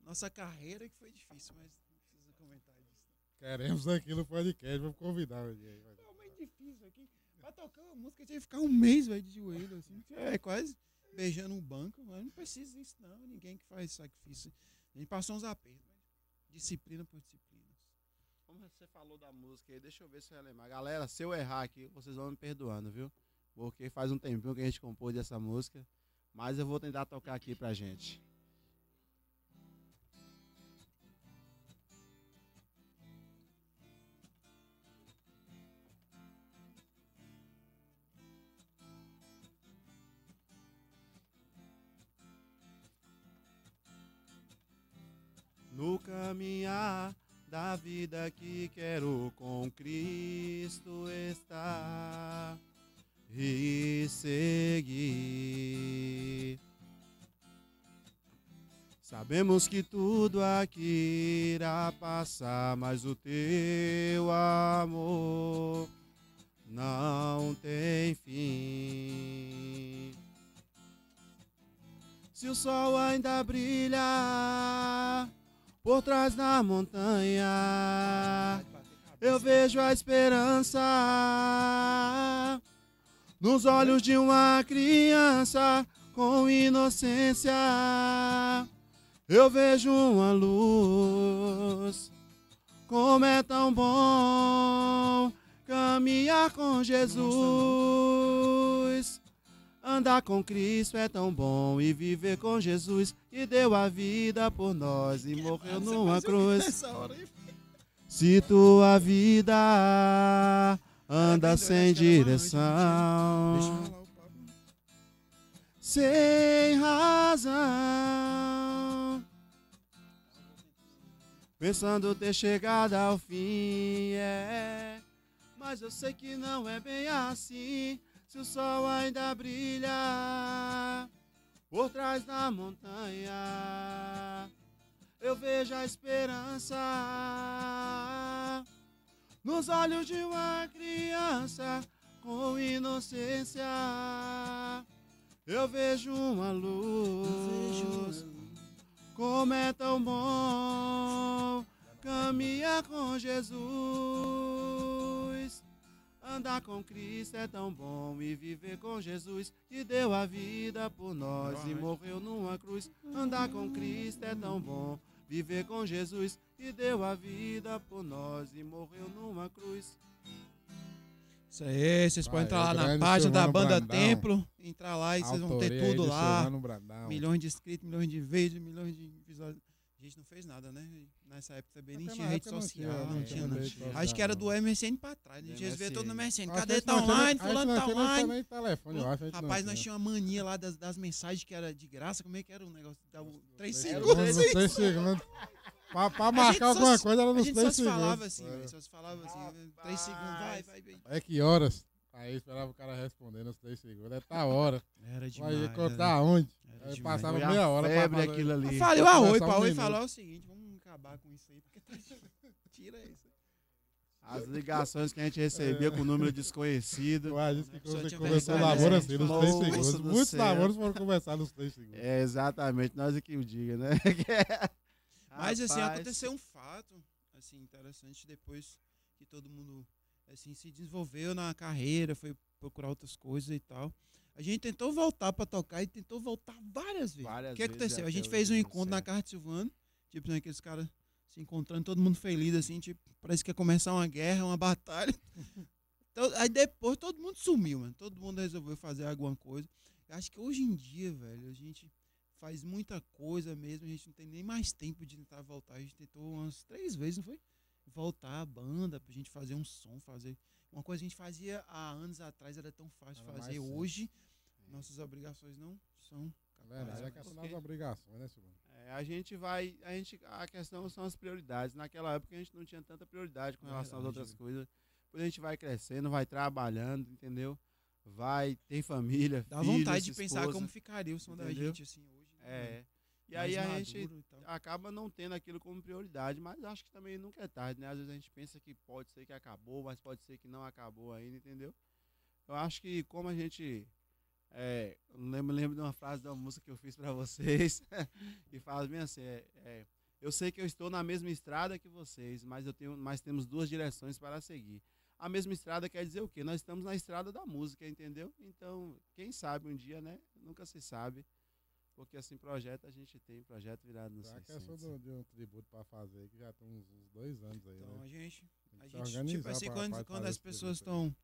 Speaker 1: Nossa carreira que foi difícil, mas não precisa comentar disso.
Speaker 2: Queremos aqui no podcast. Vamos convidar o dia
Speaker 1: um momento difícil aqui. Pra tocar uma música, tinha que ficar um mês, velho, de joelho, assim. É, quase beijando um banco. Mas não precisa disso, não. Ninguém que faz sacrifício. A gente passou uns apertos, mas disciplina por disciplina.
Speaker 3: Como você falou da música aí, deixa eu ver se eu lembrar. Galera, se eu errar aqui, vocês vão me perdoando, viu? Porque faz um tempinho que a gente compôs essa música. Mas eu vou tentar tocar aqui pra gente. Vida que quero com Cristo estar e seguir. Sabemos que tudo aqui irá passar, mas o teu amor não tem fim. Se o sol ainda brilha por trás da montanha, eu vejo a esperança nos olhos de uma criança com inocência. Eu vejo uma luz, como é tão bom caminhar com Jesus. Andar com Cristo é tão bom e viver com Jesus que deu a vida por nós e morreu numa cruz. Se tua vida anda sem
Speaker 1: que
Speaker 3: direção, sem razão, pensando ter chegado ao fim, é. Mas eu sei que não é bem assim. Se o sol ainda brilha por trás da montanha, eu vejo a esperança nos olhos de uma criança com inocência. Eu vejo uma luz, como é tão bom caminhar com Jesus. Andar com Cristo é tão bom e viver com Jesus que deu a vida por nós e morreu numa cruz. Andar com Cristo é tão bom, viver com Jesus que deu a vida por nós e morreu numa cruz.
Speaker 1: Isso aí, vocês
Speaker 2: Vai,
Speaker 1: podem entrar lá
Speaker 2: é
Speaker 1: na
Speaker 2: grande
Speaker 1: página da banda
Speaker 2: Brandão.
Speaker 1: Templo, entrar lá e vocês vão ter tudo lá. Milhões de inscritos, milhões de vídeos, milhões de visualizações. A gente não fez nada, né? Nessa época também nem tinha rede
Speaker 2: época não
Speaker 1: social,
Speaker 2: tinha,
Speaker 1: não tinha
Speaker 2: social,
Speaker 1: Acho que era do MSN pra trás. A gente ver todo no MSN. Cadê tá online? Fulano tá online.
Speaker 2: telefone, acho, a
Speaker 1: Rapaz, nós
Speaker 2: tinha.
Speaker 1: tínhamos uma mania lá das, das mensagens que era de graça. Como é que era o negócio? Dava três segundos.
Speaker 2: três segundos. Pra, pra marcar alguma
Speaker 1: se-
Speaker 2: coisa era
Speaker 1: A
Speaker 2: nos
Speaker 1: gente só
Speaker 2: três
Speaker 1: se
Speaker 2: segundos.
Speaker 1: falava assim,
Speaker 2: É.
Speaker 1: velho. Só se falava assim. Três segundos, vai, vai, vai.
Speaker 2: É que horas? Aí esperava o cara responder nos três segundos. É tá hora.
Speaker 1: Era
Speaker 2: Vai
Speaker 1: demais.
Speaker 2: encontrar aonde?
Speaker 1: era- era
Speaker 2: Aí passava meia hora pra
Speaker 3: febre
Speaker 2: fazer-
Speaker 3: aquilo ali.
Speaker 1: Eu falei, o Arroi, pra Arroi falou o seguinte, vamos acabar com isso aí, porque tá... tira isso.
Speaker 3: As ligações que a gente recebia com número desconhecido.
Speaker 2: Ué, a gente que começou o namoro
Speaker 1: né?
Speaker 2: assim, nos três
Speaker 3: do
Speaker 2: segundos. Muitos namoros foram conversar nos três segundos.
Speaker 3: É, exatamente, nós aqui o diga, né?
Speaker 1: Mas assim,
Speaker 3: Rapaz,
Speaker 1: aconteceu um fato, assim, interessante depois que todo mundo assim, se desenvolveu na carreira, foi procurar outras coisas e tal. A gente tentou voltar pra tocar e tentou voltar várias vezes.
Speaker 3: Várias
Speaker 1: o que aconteceu? A
Speaker 3: até
Speaker 1: gente
Speaker 3: hoje
Speaker 1: fez um encontro na. Carta Silvano, tipo, né, aqueles caras se encontrando, todo mundo feliz, assim, tipo, parece que ia começar uma guerra, uma batalha. Então, aí depois todo mundo sumiu, mano. Todo mundo resolveu fazer alguma coisa. Eu acho que hoje em dia, velho, a gente faz muita coisa mesmo, a gente não tem nem mais tempo de tentar voltar. A gente tentou umas três vezes, não foi? Voltar a banda pra gente fazer um som, fazer. Uma coisa que a gente fazia há anos atrás era tão fácil de
Speaker 2: Era
Speaker 1: fazer.
Speaker 2: simples.
Speaker 1: Nossas obrigações não são
Speaker 2: É é
Speaker 1: capazes.
Speaker 2: questão
Speaker 3: porque-
Speaker 2: das obrigações, né, Silvano?
Speaker 3: É, a gente vai. A, gente, a questão são as prioridades. Naquela época a gente não tinha tanta prioridade com relação às
Speaker 1: Verdade,
Speaker 3: outras coisas. Depois a gente vai crescendo, vai trabalhando, entendeu? Vai, tem família.
Speaker 1: Dá
Speaker 3: filhos,
Speaker 1: vontade de pensar
Speaker 3: esposa,
Speaker 1: como ficaria o som da
Speaker 3: entendeu?
Speaker 1: gente, assim, hoje. né,
Speaker 3: É. E
Speaker 1: mais
Speaker 3: aí a gente
Speaker 1: e
Speaker 3: acaba não tendo aquilo como prioridade, mas acho que também nunca é tarde, né? Às vezes a gente pensa que pode ser que acabou, mas pode ser que não acabou ainda, entendeu? Eu acho que como a gente. É, eu lembro, lembro de uma frase de uma música que eu fiz pra vocês, e fala bem assim: é, é, eu sei que eu estou na mesma estrada que vocês, mas, eu tenho, mas temos duas direções para seguir. A mesma estrada quer dizer o quê? Nós estamos na estrada da música, entendeu? Então, quem sabe um dia, né? Nunca se sabe. Porque assim, projeto a gente tem, projeto virado no
Speaker 2: Já a questão
Speaker 3: 600.
Speaker 2: do- de um tributo pra fazer, que já tem uns, uns dois anos aí,
Speaker 1: Então
Speaker 2: né?
Speaker 1: a gente, a gente tipo assim,
Speaker 2: pra-
Speaker 1: quando,
Speaker 2: pra
Speaker 1: quando as pessoas estão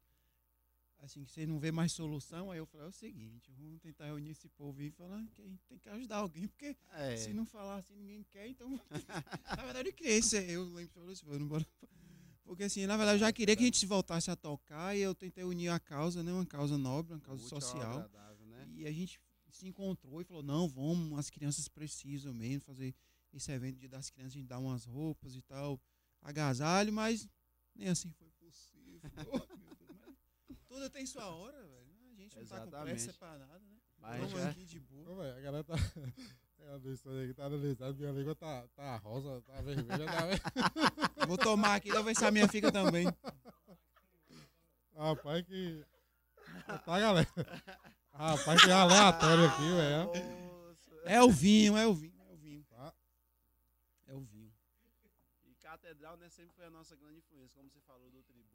Speaker 1: assim, que você não vê mais solução, aí eu falei, é o seguinte, vamos tentar reunir esse povo e falar que a gente tem que ajudar alguém, porque
Speaker 3: É,
Speaker 1: se não falar assim, ninguém quer, então. na verdade, eu queria isso. Eu lembro que eu falei assim, "Vamos embora. Porque assim, na verdade, eu já queria que a gente voltasse a tocar e eu tentei unir a causa, né? Uma causa nobre, uma causa
Speaker 3: ao
Speaker 1: social.
Speaker 3: né?
Speaker 1: E a gente se encontrou e falou, não, vamos, as crianças precisam mesmo fazer esse evento de das crianças, a gente dá umas roupas e tal, agasalho, mas nem assim foi possível. Oh, meu Deus, mas tudo tem sua hora, velho. A gente não tá com
Speaker 3: Exatamente.
Speaker 1: pressa pra nada, né?
Speaker 3: Mas
Speaker 1: Vamos
Speaker 3: já-
Speaker 1: aqui de boa.
Speaker 2: Ô, velho, a galera tá. Uma pessoa aí que tá analisando, minha língua tá, tá rosa, tá vermelha, tá.
Speaker 1: Vou tomar aqui, ver se a minha fica também.
Speaker 2: Rapaz, que. Tá, galera. Rapaz, que aleatório aqui, velho.
Speaker 1: É o vinho, é o vinho, é o vinho.
Speaker 2: Tá.
Speaker 1: É o vinho.
Speaker 3: E Catedral, né, sempre foi a nossa grande influência, como você falou do tributo.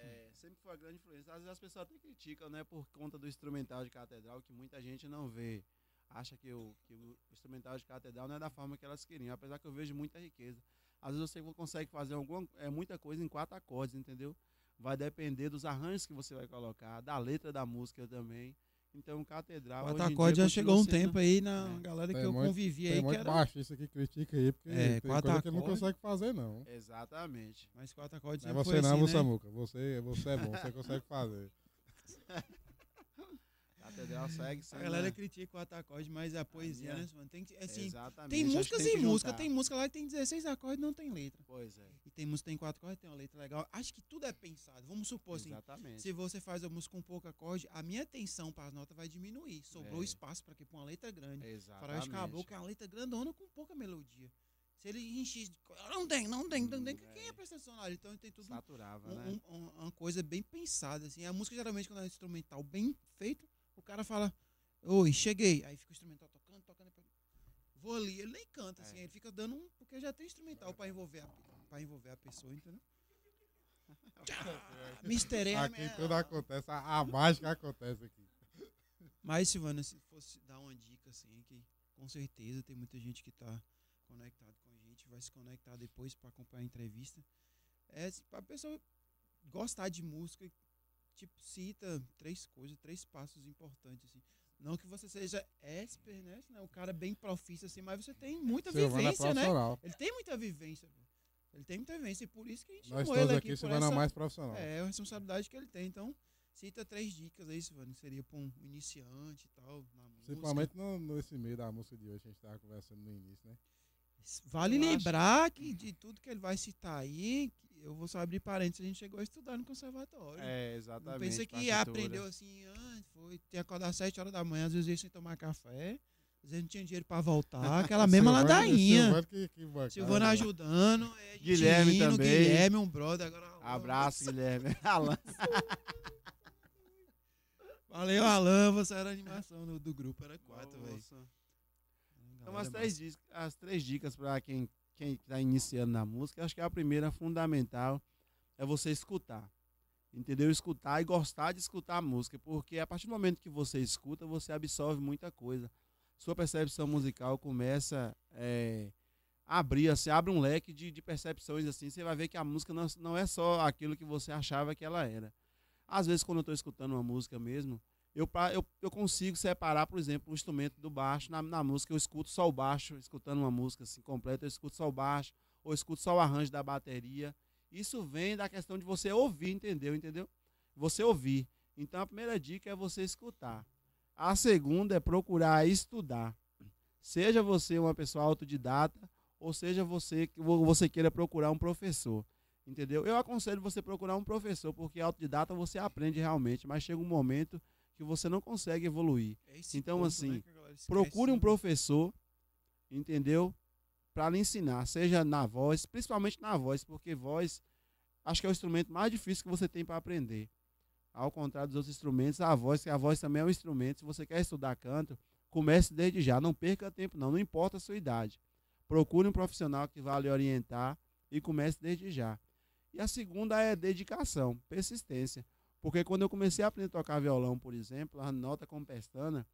Speaker 3: É, sempre foi a grande influência. Às vezes as pessoas até criticam, né, por conta do instrumental de Catedral, que muita gente não vê. Acha que o, que o instrumental de Catedral não é da forma que elas queriam, apesar que eu vejo muita riqueza. Às vezes você consegue fazer alguma, é, muita coisa em quatro acordes, entendeu? Vai depender dos arranjos que você vai colocar, da letra da música também. Então, Catedral.
Speaker 1: O Atacorde já chegou um
Speaker 3: sendo-
Speaker 1: tempo aí na
Speaker 3: É.
Speaker 1: galera que
Speaker 2: Tem
Speaker 1: eu
Speaker 2: muito-
Speaker 1: convivi
Speaker 2: Tem
Speaker 1: aí, que
Speaker 2: muito
Speaker 1: era.
Speaker 2: baixista que critica aí, porque
Speaker 1: É,
Speaker 2: tem coisa que não consegue fazer, não.
Speaker 3: Exatamente.
Speaker 1: Mas quatro acordes
Speaker 2: Não é você não,
Speaker 1: assim,
Speaker 2: você,
Speaker 1: né?
Speaker 2: Muca. Você, você é bom, você consegue fazer.
Speaker 3: Catedral segue
Speaker 1: A galera
Speaker 3: né?
Speaker 1: critica o atacorde, mas a poesia,
Speaker 3: minha-
Speaker 1: né, mano? Tem que, assim,
Speaker 3: Exatamente.
Speaker 1: tem músicas
Speaker 3: tem
Speaker 1: e música. Tem música lá que tem 16 acordes e não tem letra.
Speaker 3: Pois é.
Speaker 1: E tem música que tem quatro acordes, tem uma letra legal. Acho que tudo é pensado. Vamos supor assim,
Speaker 3: Exatamente.
Speaker 1: se você faz a música com pouco acorde, a minha atenção para as notas vai diminuir. Sobrou
Speaker 3: É.
Speaker 1: espaço para que pra uma letra grande.
Speaker 3: Exatamente.
Speaker 1: Faroeste Caboclo que é uma letra grandona com pouca melodia. Se ele encher. de co- Não tem, não tem, não tem.
Speaker 3: Hum,
Speaker 1: Quem
Speaker 3: é.
Speaker 1: é prestacionário? Então tem tudo
Speaker 3: Saturava,
Speaker 1: um-
Speaker 3: né?
Speaker 1: um- um- uma coisa bem pensada. Assim. A música, geralmente, quando é instrumental bem feito, o cara fala: Oi, cheguei. Aí fica o instrumental tocando, tocando. Vou ali. Ele nem canta, assim.
Speaker 3: É.
Speaker 1: Ele fica dando um. Porque já tem instrumental para envolver, a, pra envolver a pessoa, entendeu? Mr. M.
Speaker 2: Aqui
Speaker 1: é-
Speaker 2: tudo acontece, a, a mágica acontece aqui.
Speaker 1: Mas, Silvana, se fosse dar uma dica, assim, que com certeza tem muita gente que tá conectado com a gente, vai se conectar depois para acompanhar a entrevista. É para a pessoa gostar de música, tipo, cita três coisas, três passos importantes, assim. Não que você seja expert, né? O cara é bem profício, assim, mas você tem muita
Speaker 2: Silvana é
Speaker 1: vivência, né?
Speaker 2: profissional.
Speaker 1: Ele tem muita vivência. Ele tem muita vivência, e por isso que a gente
Speaker 2: Nós
Speaker 1: chamou
Speaker 2: todos
Speaker 1: ele
Speaker 2: aqui, Silvana é
Speaker 1: essa-
Speaker 2: mais profissional.
Speaker 1: é, a responsabilidade que ele tem. Então, cita três dicas aí, Silvano, que seria para um iniciante e tal, na música.
Speaker 2: Principalmente no, nesse meio da música de hoje, a gente tava conversando no início, né?
Speaker 1: Vale
Speaker 3: Eu acho-
Speaker 1: lembrar que de tudo que ele vai citar aí, que eu vou só abrir parênteses, a gente chegou a estudar no conservatório.
Speaker 3: É,
Speaker 1: Não
Speaker 3: exatamente.
Speaker 1: pensa que
Speaker 3: partitura.
Speaker 1: aprendeu assim, ah, foi ter acordado às 7 horas da manhã, às vezes ia sem tomar café, às vezes não tinha dinheiro pra voltar, aquela mesma
Speaker 2: Silvana-
Speaker 1: ladainha.
Speaker 2: Silvana que, que bacana,
Speaker 1: Silvana ajudando, é,
Speaker 3: Guilherme
Speaker 1: Tino,
Speaker 3: também.
Speaker 1: Guilherme, um brother. Agora,
Speaker 3: Abraço, Guilherme. Alan.
Speaker 1: Valeu, Alan, você era a animação do, do grupo, era quatro, velho.
Speaker 3: Nossa. Então, as três, dis- as três dicas para quem quem está iniciando na música, acho que a primeira fundamental é você escutar. Entendeu? Escutar e gostar de escutar a música, porque a partir do momento que você escuta, você absorve muita coisa. Sua percepção musical começa é, a abrir, você abre um leque de, de percepções assim, você vai ver que a música não, não é só aquilo que você achava que ela era. Às vezes, quando eu estou escutando uma música mesmo, eu, eu, eu consigo separar, por exemplo, o instrumento do baixo na, na música. Eu escuto só o baixo, escutando uma música assim completa, eu escuto só o baixo, ou escuto só o arranjo da bateria. Isso vem da questão de você ouvir, entendeu? Entendeu? Você ouvir. Então a primeira dica é você escutar. A segunda é procurar estudar. Seja você uma pessoa autodidata, ou seja você você queira procurar um professor. Entendeu? Eu aconselho você procurar um professor, porque autodidata você aprende realmente, mas chega um momento que você não consegue evoluir. É então, ponto, assim, né, procure um né? professor, entendeu? Para lhe ensinar, seja na voz, principalmente na voz, porque voz acho que é o instrumento mais difícil que você tem para aprender. Ao contrário dos outros instrumentos, a voz, que a voz também é um instrumento. Se você quer estudar canto, comece desde já, não perca tempo não, não importa a sua idade. Procure um profissional que vá lhe orientar e comece desde já. E a segunda é dedicação, persistência. Porque quando eu comecei a aprender a tocar violão, por exemplo, a nota com pestana,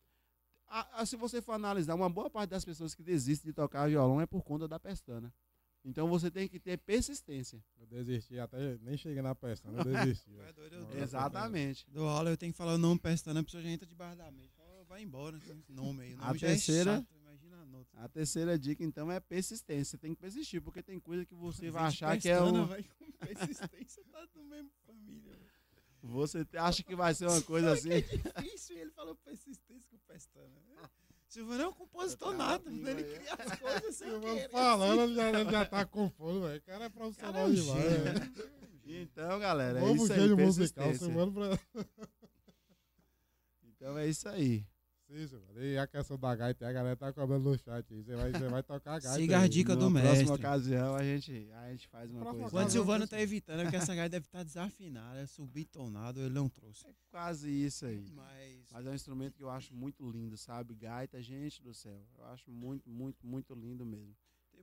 Speaker 3: a, a, se você for analisar, uma boa parte das pessoas que desistem de tocar violão é por conta da pestana. Então você tem que ter persistência.
Speaker 2: Eu desisti, até nem cheguei na pestana, eu desisti.
Speaker 3: é doido, eu Exatamente.
Speaker 1: Do aula eu tenho que falar o nome pestana, a pessoa já entra debaixo da mente. Vai embora, esse nome aí. O nome
Speaker 3: a terceira, é chato, a, a terceira dica, então, é persistência. Você tem que persistir, porque tem coisa que você vai achar que é um...
Speaker 1: Vai com persistência, tá no mesmo família.
Speaker 3: Você acha que vai ser uma coisa assim.
Speaker 1: É difícil, ele falou persistência com pestana. Silvano é um compositor nato, ele cria as coisas sem querer.
Speaker 2: Falando, já, já tá confuso, velho. O cara é profissional cara é demais, velho.
Speaker 3: Então, galera, é isso aí, musical, pra... Então é isso aí.
Speaker 2: Isso, mano. E a questão da gaita, a galera tá cobrando no chat aí. Você vai, você vai tocar a gaita.
Speaker 1: Siga a dica do mestre. Na
Speaker 3: próxima ocasião a gente, a gente faz uma coisa.
Speaker 1: Quando o Silvano tá evitando, é porque essa gaita deve estar tá desafinada, é subtonado, ele não trouxe. É
Speaker 3: quase isso aí. Mas... Mas é um instrumento que eu acho muito lindo, sabe? Gaita, gente do céu. Eu acho muito, muito, muito lindo mesmo.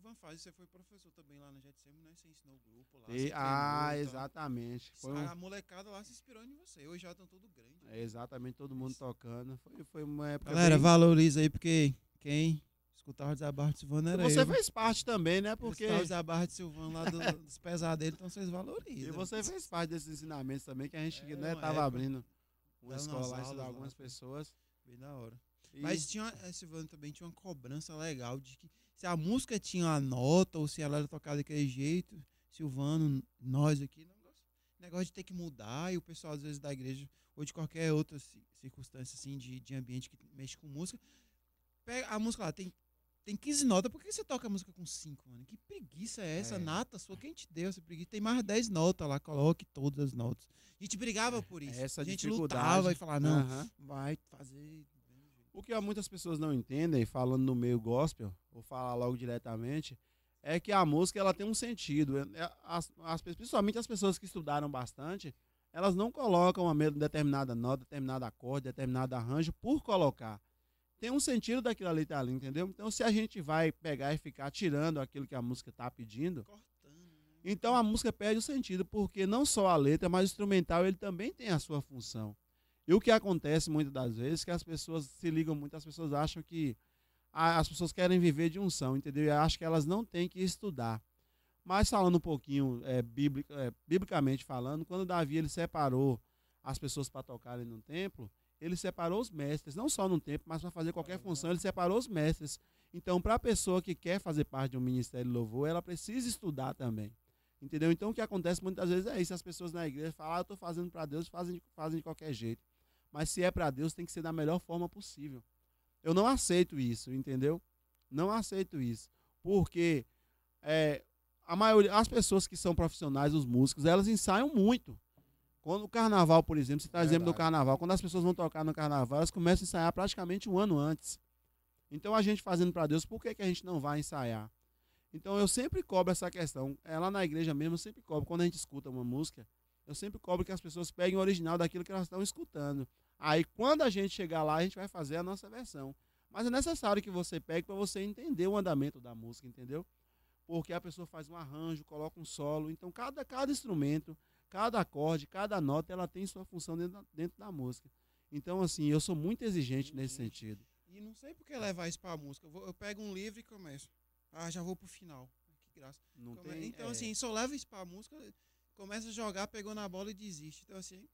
Speaker 1: Teve uma fase, você foi professor também lá na Jetsem, né? Você ensinou o grupo lá.
Speaker 3: E, ah, exatamente.
Speaker 1: Foi um... A molecada lá se inspirou em você. Hoje já estão tudo grande.
Speaker 3: É, exatamente, todo mundo tocando. Foi, foi uma época.
Speaker 1: Galera, bem... valoriza aí, porque quem escutava o Zabarra de Silvano era
Speaker 3: Você
Speaker 1: eu.
Speaker 3: fez parte também, né? Porque.
Speaker 1: Escutava o Zabarra de Silvano lá do, dos pesados dele, então vocês valorizam.
Speaker 3: E você fez parte desses ensinamentos também, que a gente é, né, tava abrindo uma escola lá, algumas pessoas.
Speaker 1: Bem da hora. E... Mas tinha, a Silvano também tinha uma cobrança legal de que se a música tinha uma nota ou se ela era tocada daquele jeito, Silvano, nós aqui, negócio de ter que mudar e o pessoal às vezes da igreja ou de qualquer outra circunstância assim de, de ambiente que mexe com música, pega a música lá, tem tem 15 notas, por que você toca a música com 5, mano? Que preguiça é essa? É. Nata sua, quem te deu essa preguiça? Tem mais 10 notas lá, coloque todas as notas. A gente brigava é, por isso.
Speaker 3: Essa
Speaker 1: a gente
Speaker 3: lutava
Speaker 1: e falava, não, uh -huh. vai fazer
Speaker 3: o que muitas pessoas não entendem, falando no meio gospel, vou falar logo diretamente, é que a música ela tem um sentido. É, é, as, as, principalmente as pessoas que estudaram bastante, elas não colocam uma determinada nota, determinado acorde, determinado arranjo por colocar. Tem um sentido daquilo ali, tá ali, entendeu? Então, se a gente vai pegar e ficar tirando aquilo que a música está pedindo, né? então a música perde o sentido, porque não só a letra, mas o instrumental ele também tem a sua função. E o que acontece muitas das vezes é que as pessoas se ligam muito, as pessoas acham que as pessoas querem viver de unção, entendeu? E acham que elas não têm que estudar. Mas falando um pouquinho é, bíblico, é, biblicamente falando, quando Davi ele separou as pessoas para tocarem no templo, ele separou os mestres, não só no templo, mas para fazer qualquer função, ele separou os mestres. Então, para a pessoa que quer fazer parte de um ministério de louvor, ela precisa estudar também. Entendeu? Então, o que acontece muitas vezes é isso: as pessoas na igreja falam, ah, eu estou fazendo para Deus, fazem, fazem de qualquer jeito. Mas se é para Deus, tem que ser da melhor forma possível. Eu não aceito isso, entendeu? Não aceito isso. Porque é, a maioria, as pessoas que são profissionais, os músicos, elas ensaiam muito. Quando o carnaval, por exemplo, você está exemplo do carnaval, quando as pessoas vão tocar no carnaval, elas começam a ensaiar praticamente um ano antes. Então a gente fazendo para Deus, por que, que a gente não vai ensaiar? Então eu sempre cobro essa questão. É, lá na igreja mesmo, eu sempre cobro. Quando a gente escuta uma música, eu sempre cobro que as pessoas peguem o original daquilo que elas estão escutando. Aí, quando a gente chegar lá, a gente vai fazer a nossa versão. Mas é necessário que você pegue para você entender o andamento da música, entendeu? Porque a pessoa faz um arranjo, coloca um solo. Então, cada, cada instrumento, cada acorde, cada nota, ela tem sua função dentro da, dentro da música. Então, assim, eu sou muito exigente nesse sentido.
Speaker 1: E não sei por que levar isso pra música. Eu, vou- eu pego um livro e começo. Ah, já vou pro final. Que graça.
Speaker 3: Não
Speaker 1: Come-
Speaker 3: tem,
Speaker 1: então,
Speaker 3: é,
Speaker 1: assim, só leva isso pra música, começa a jogar, pegou na bola e desiste. Então, assim,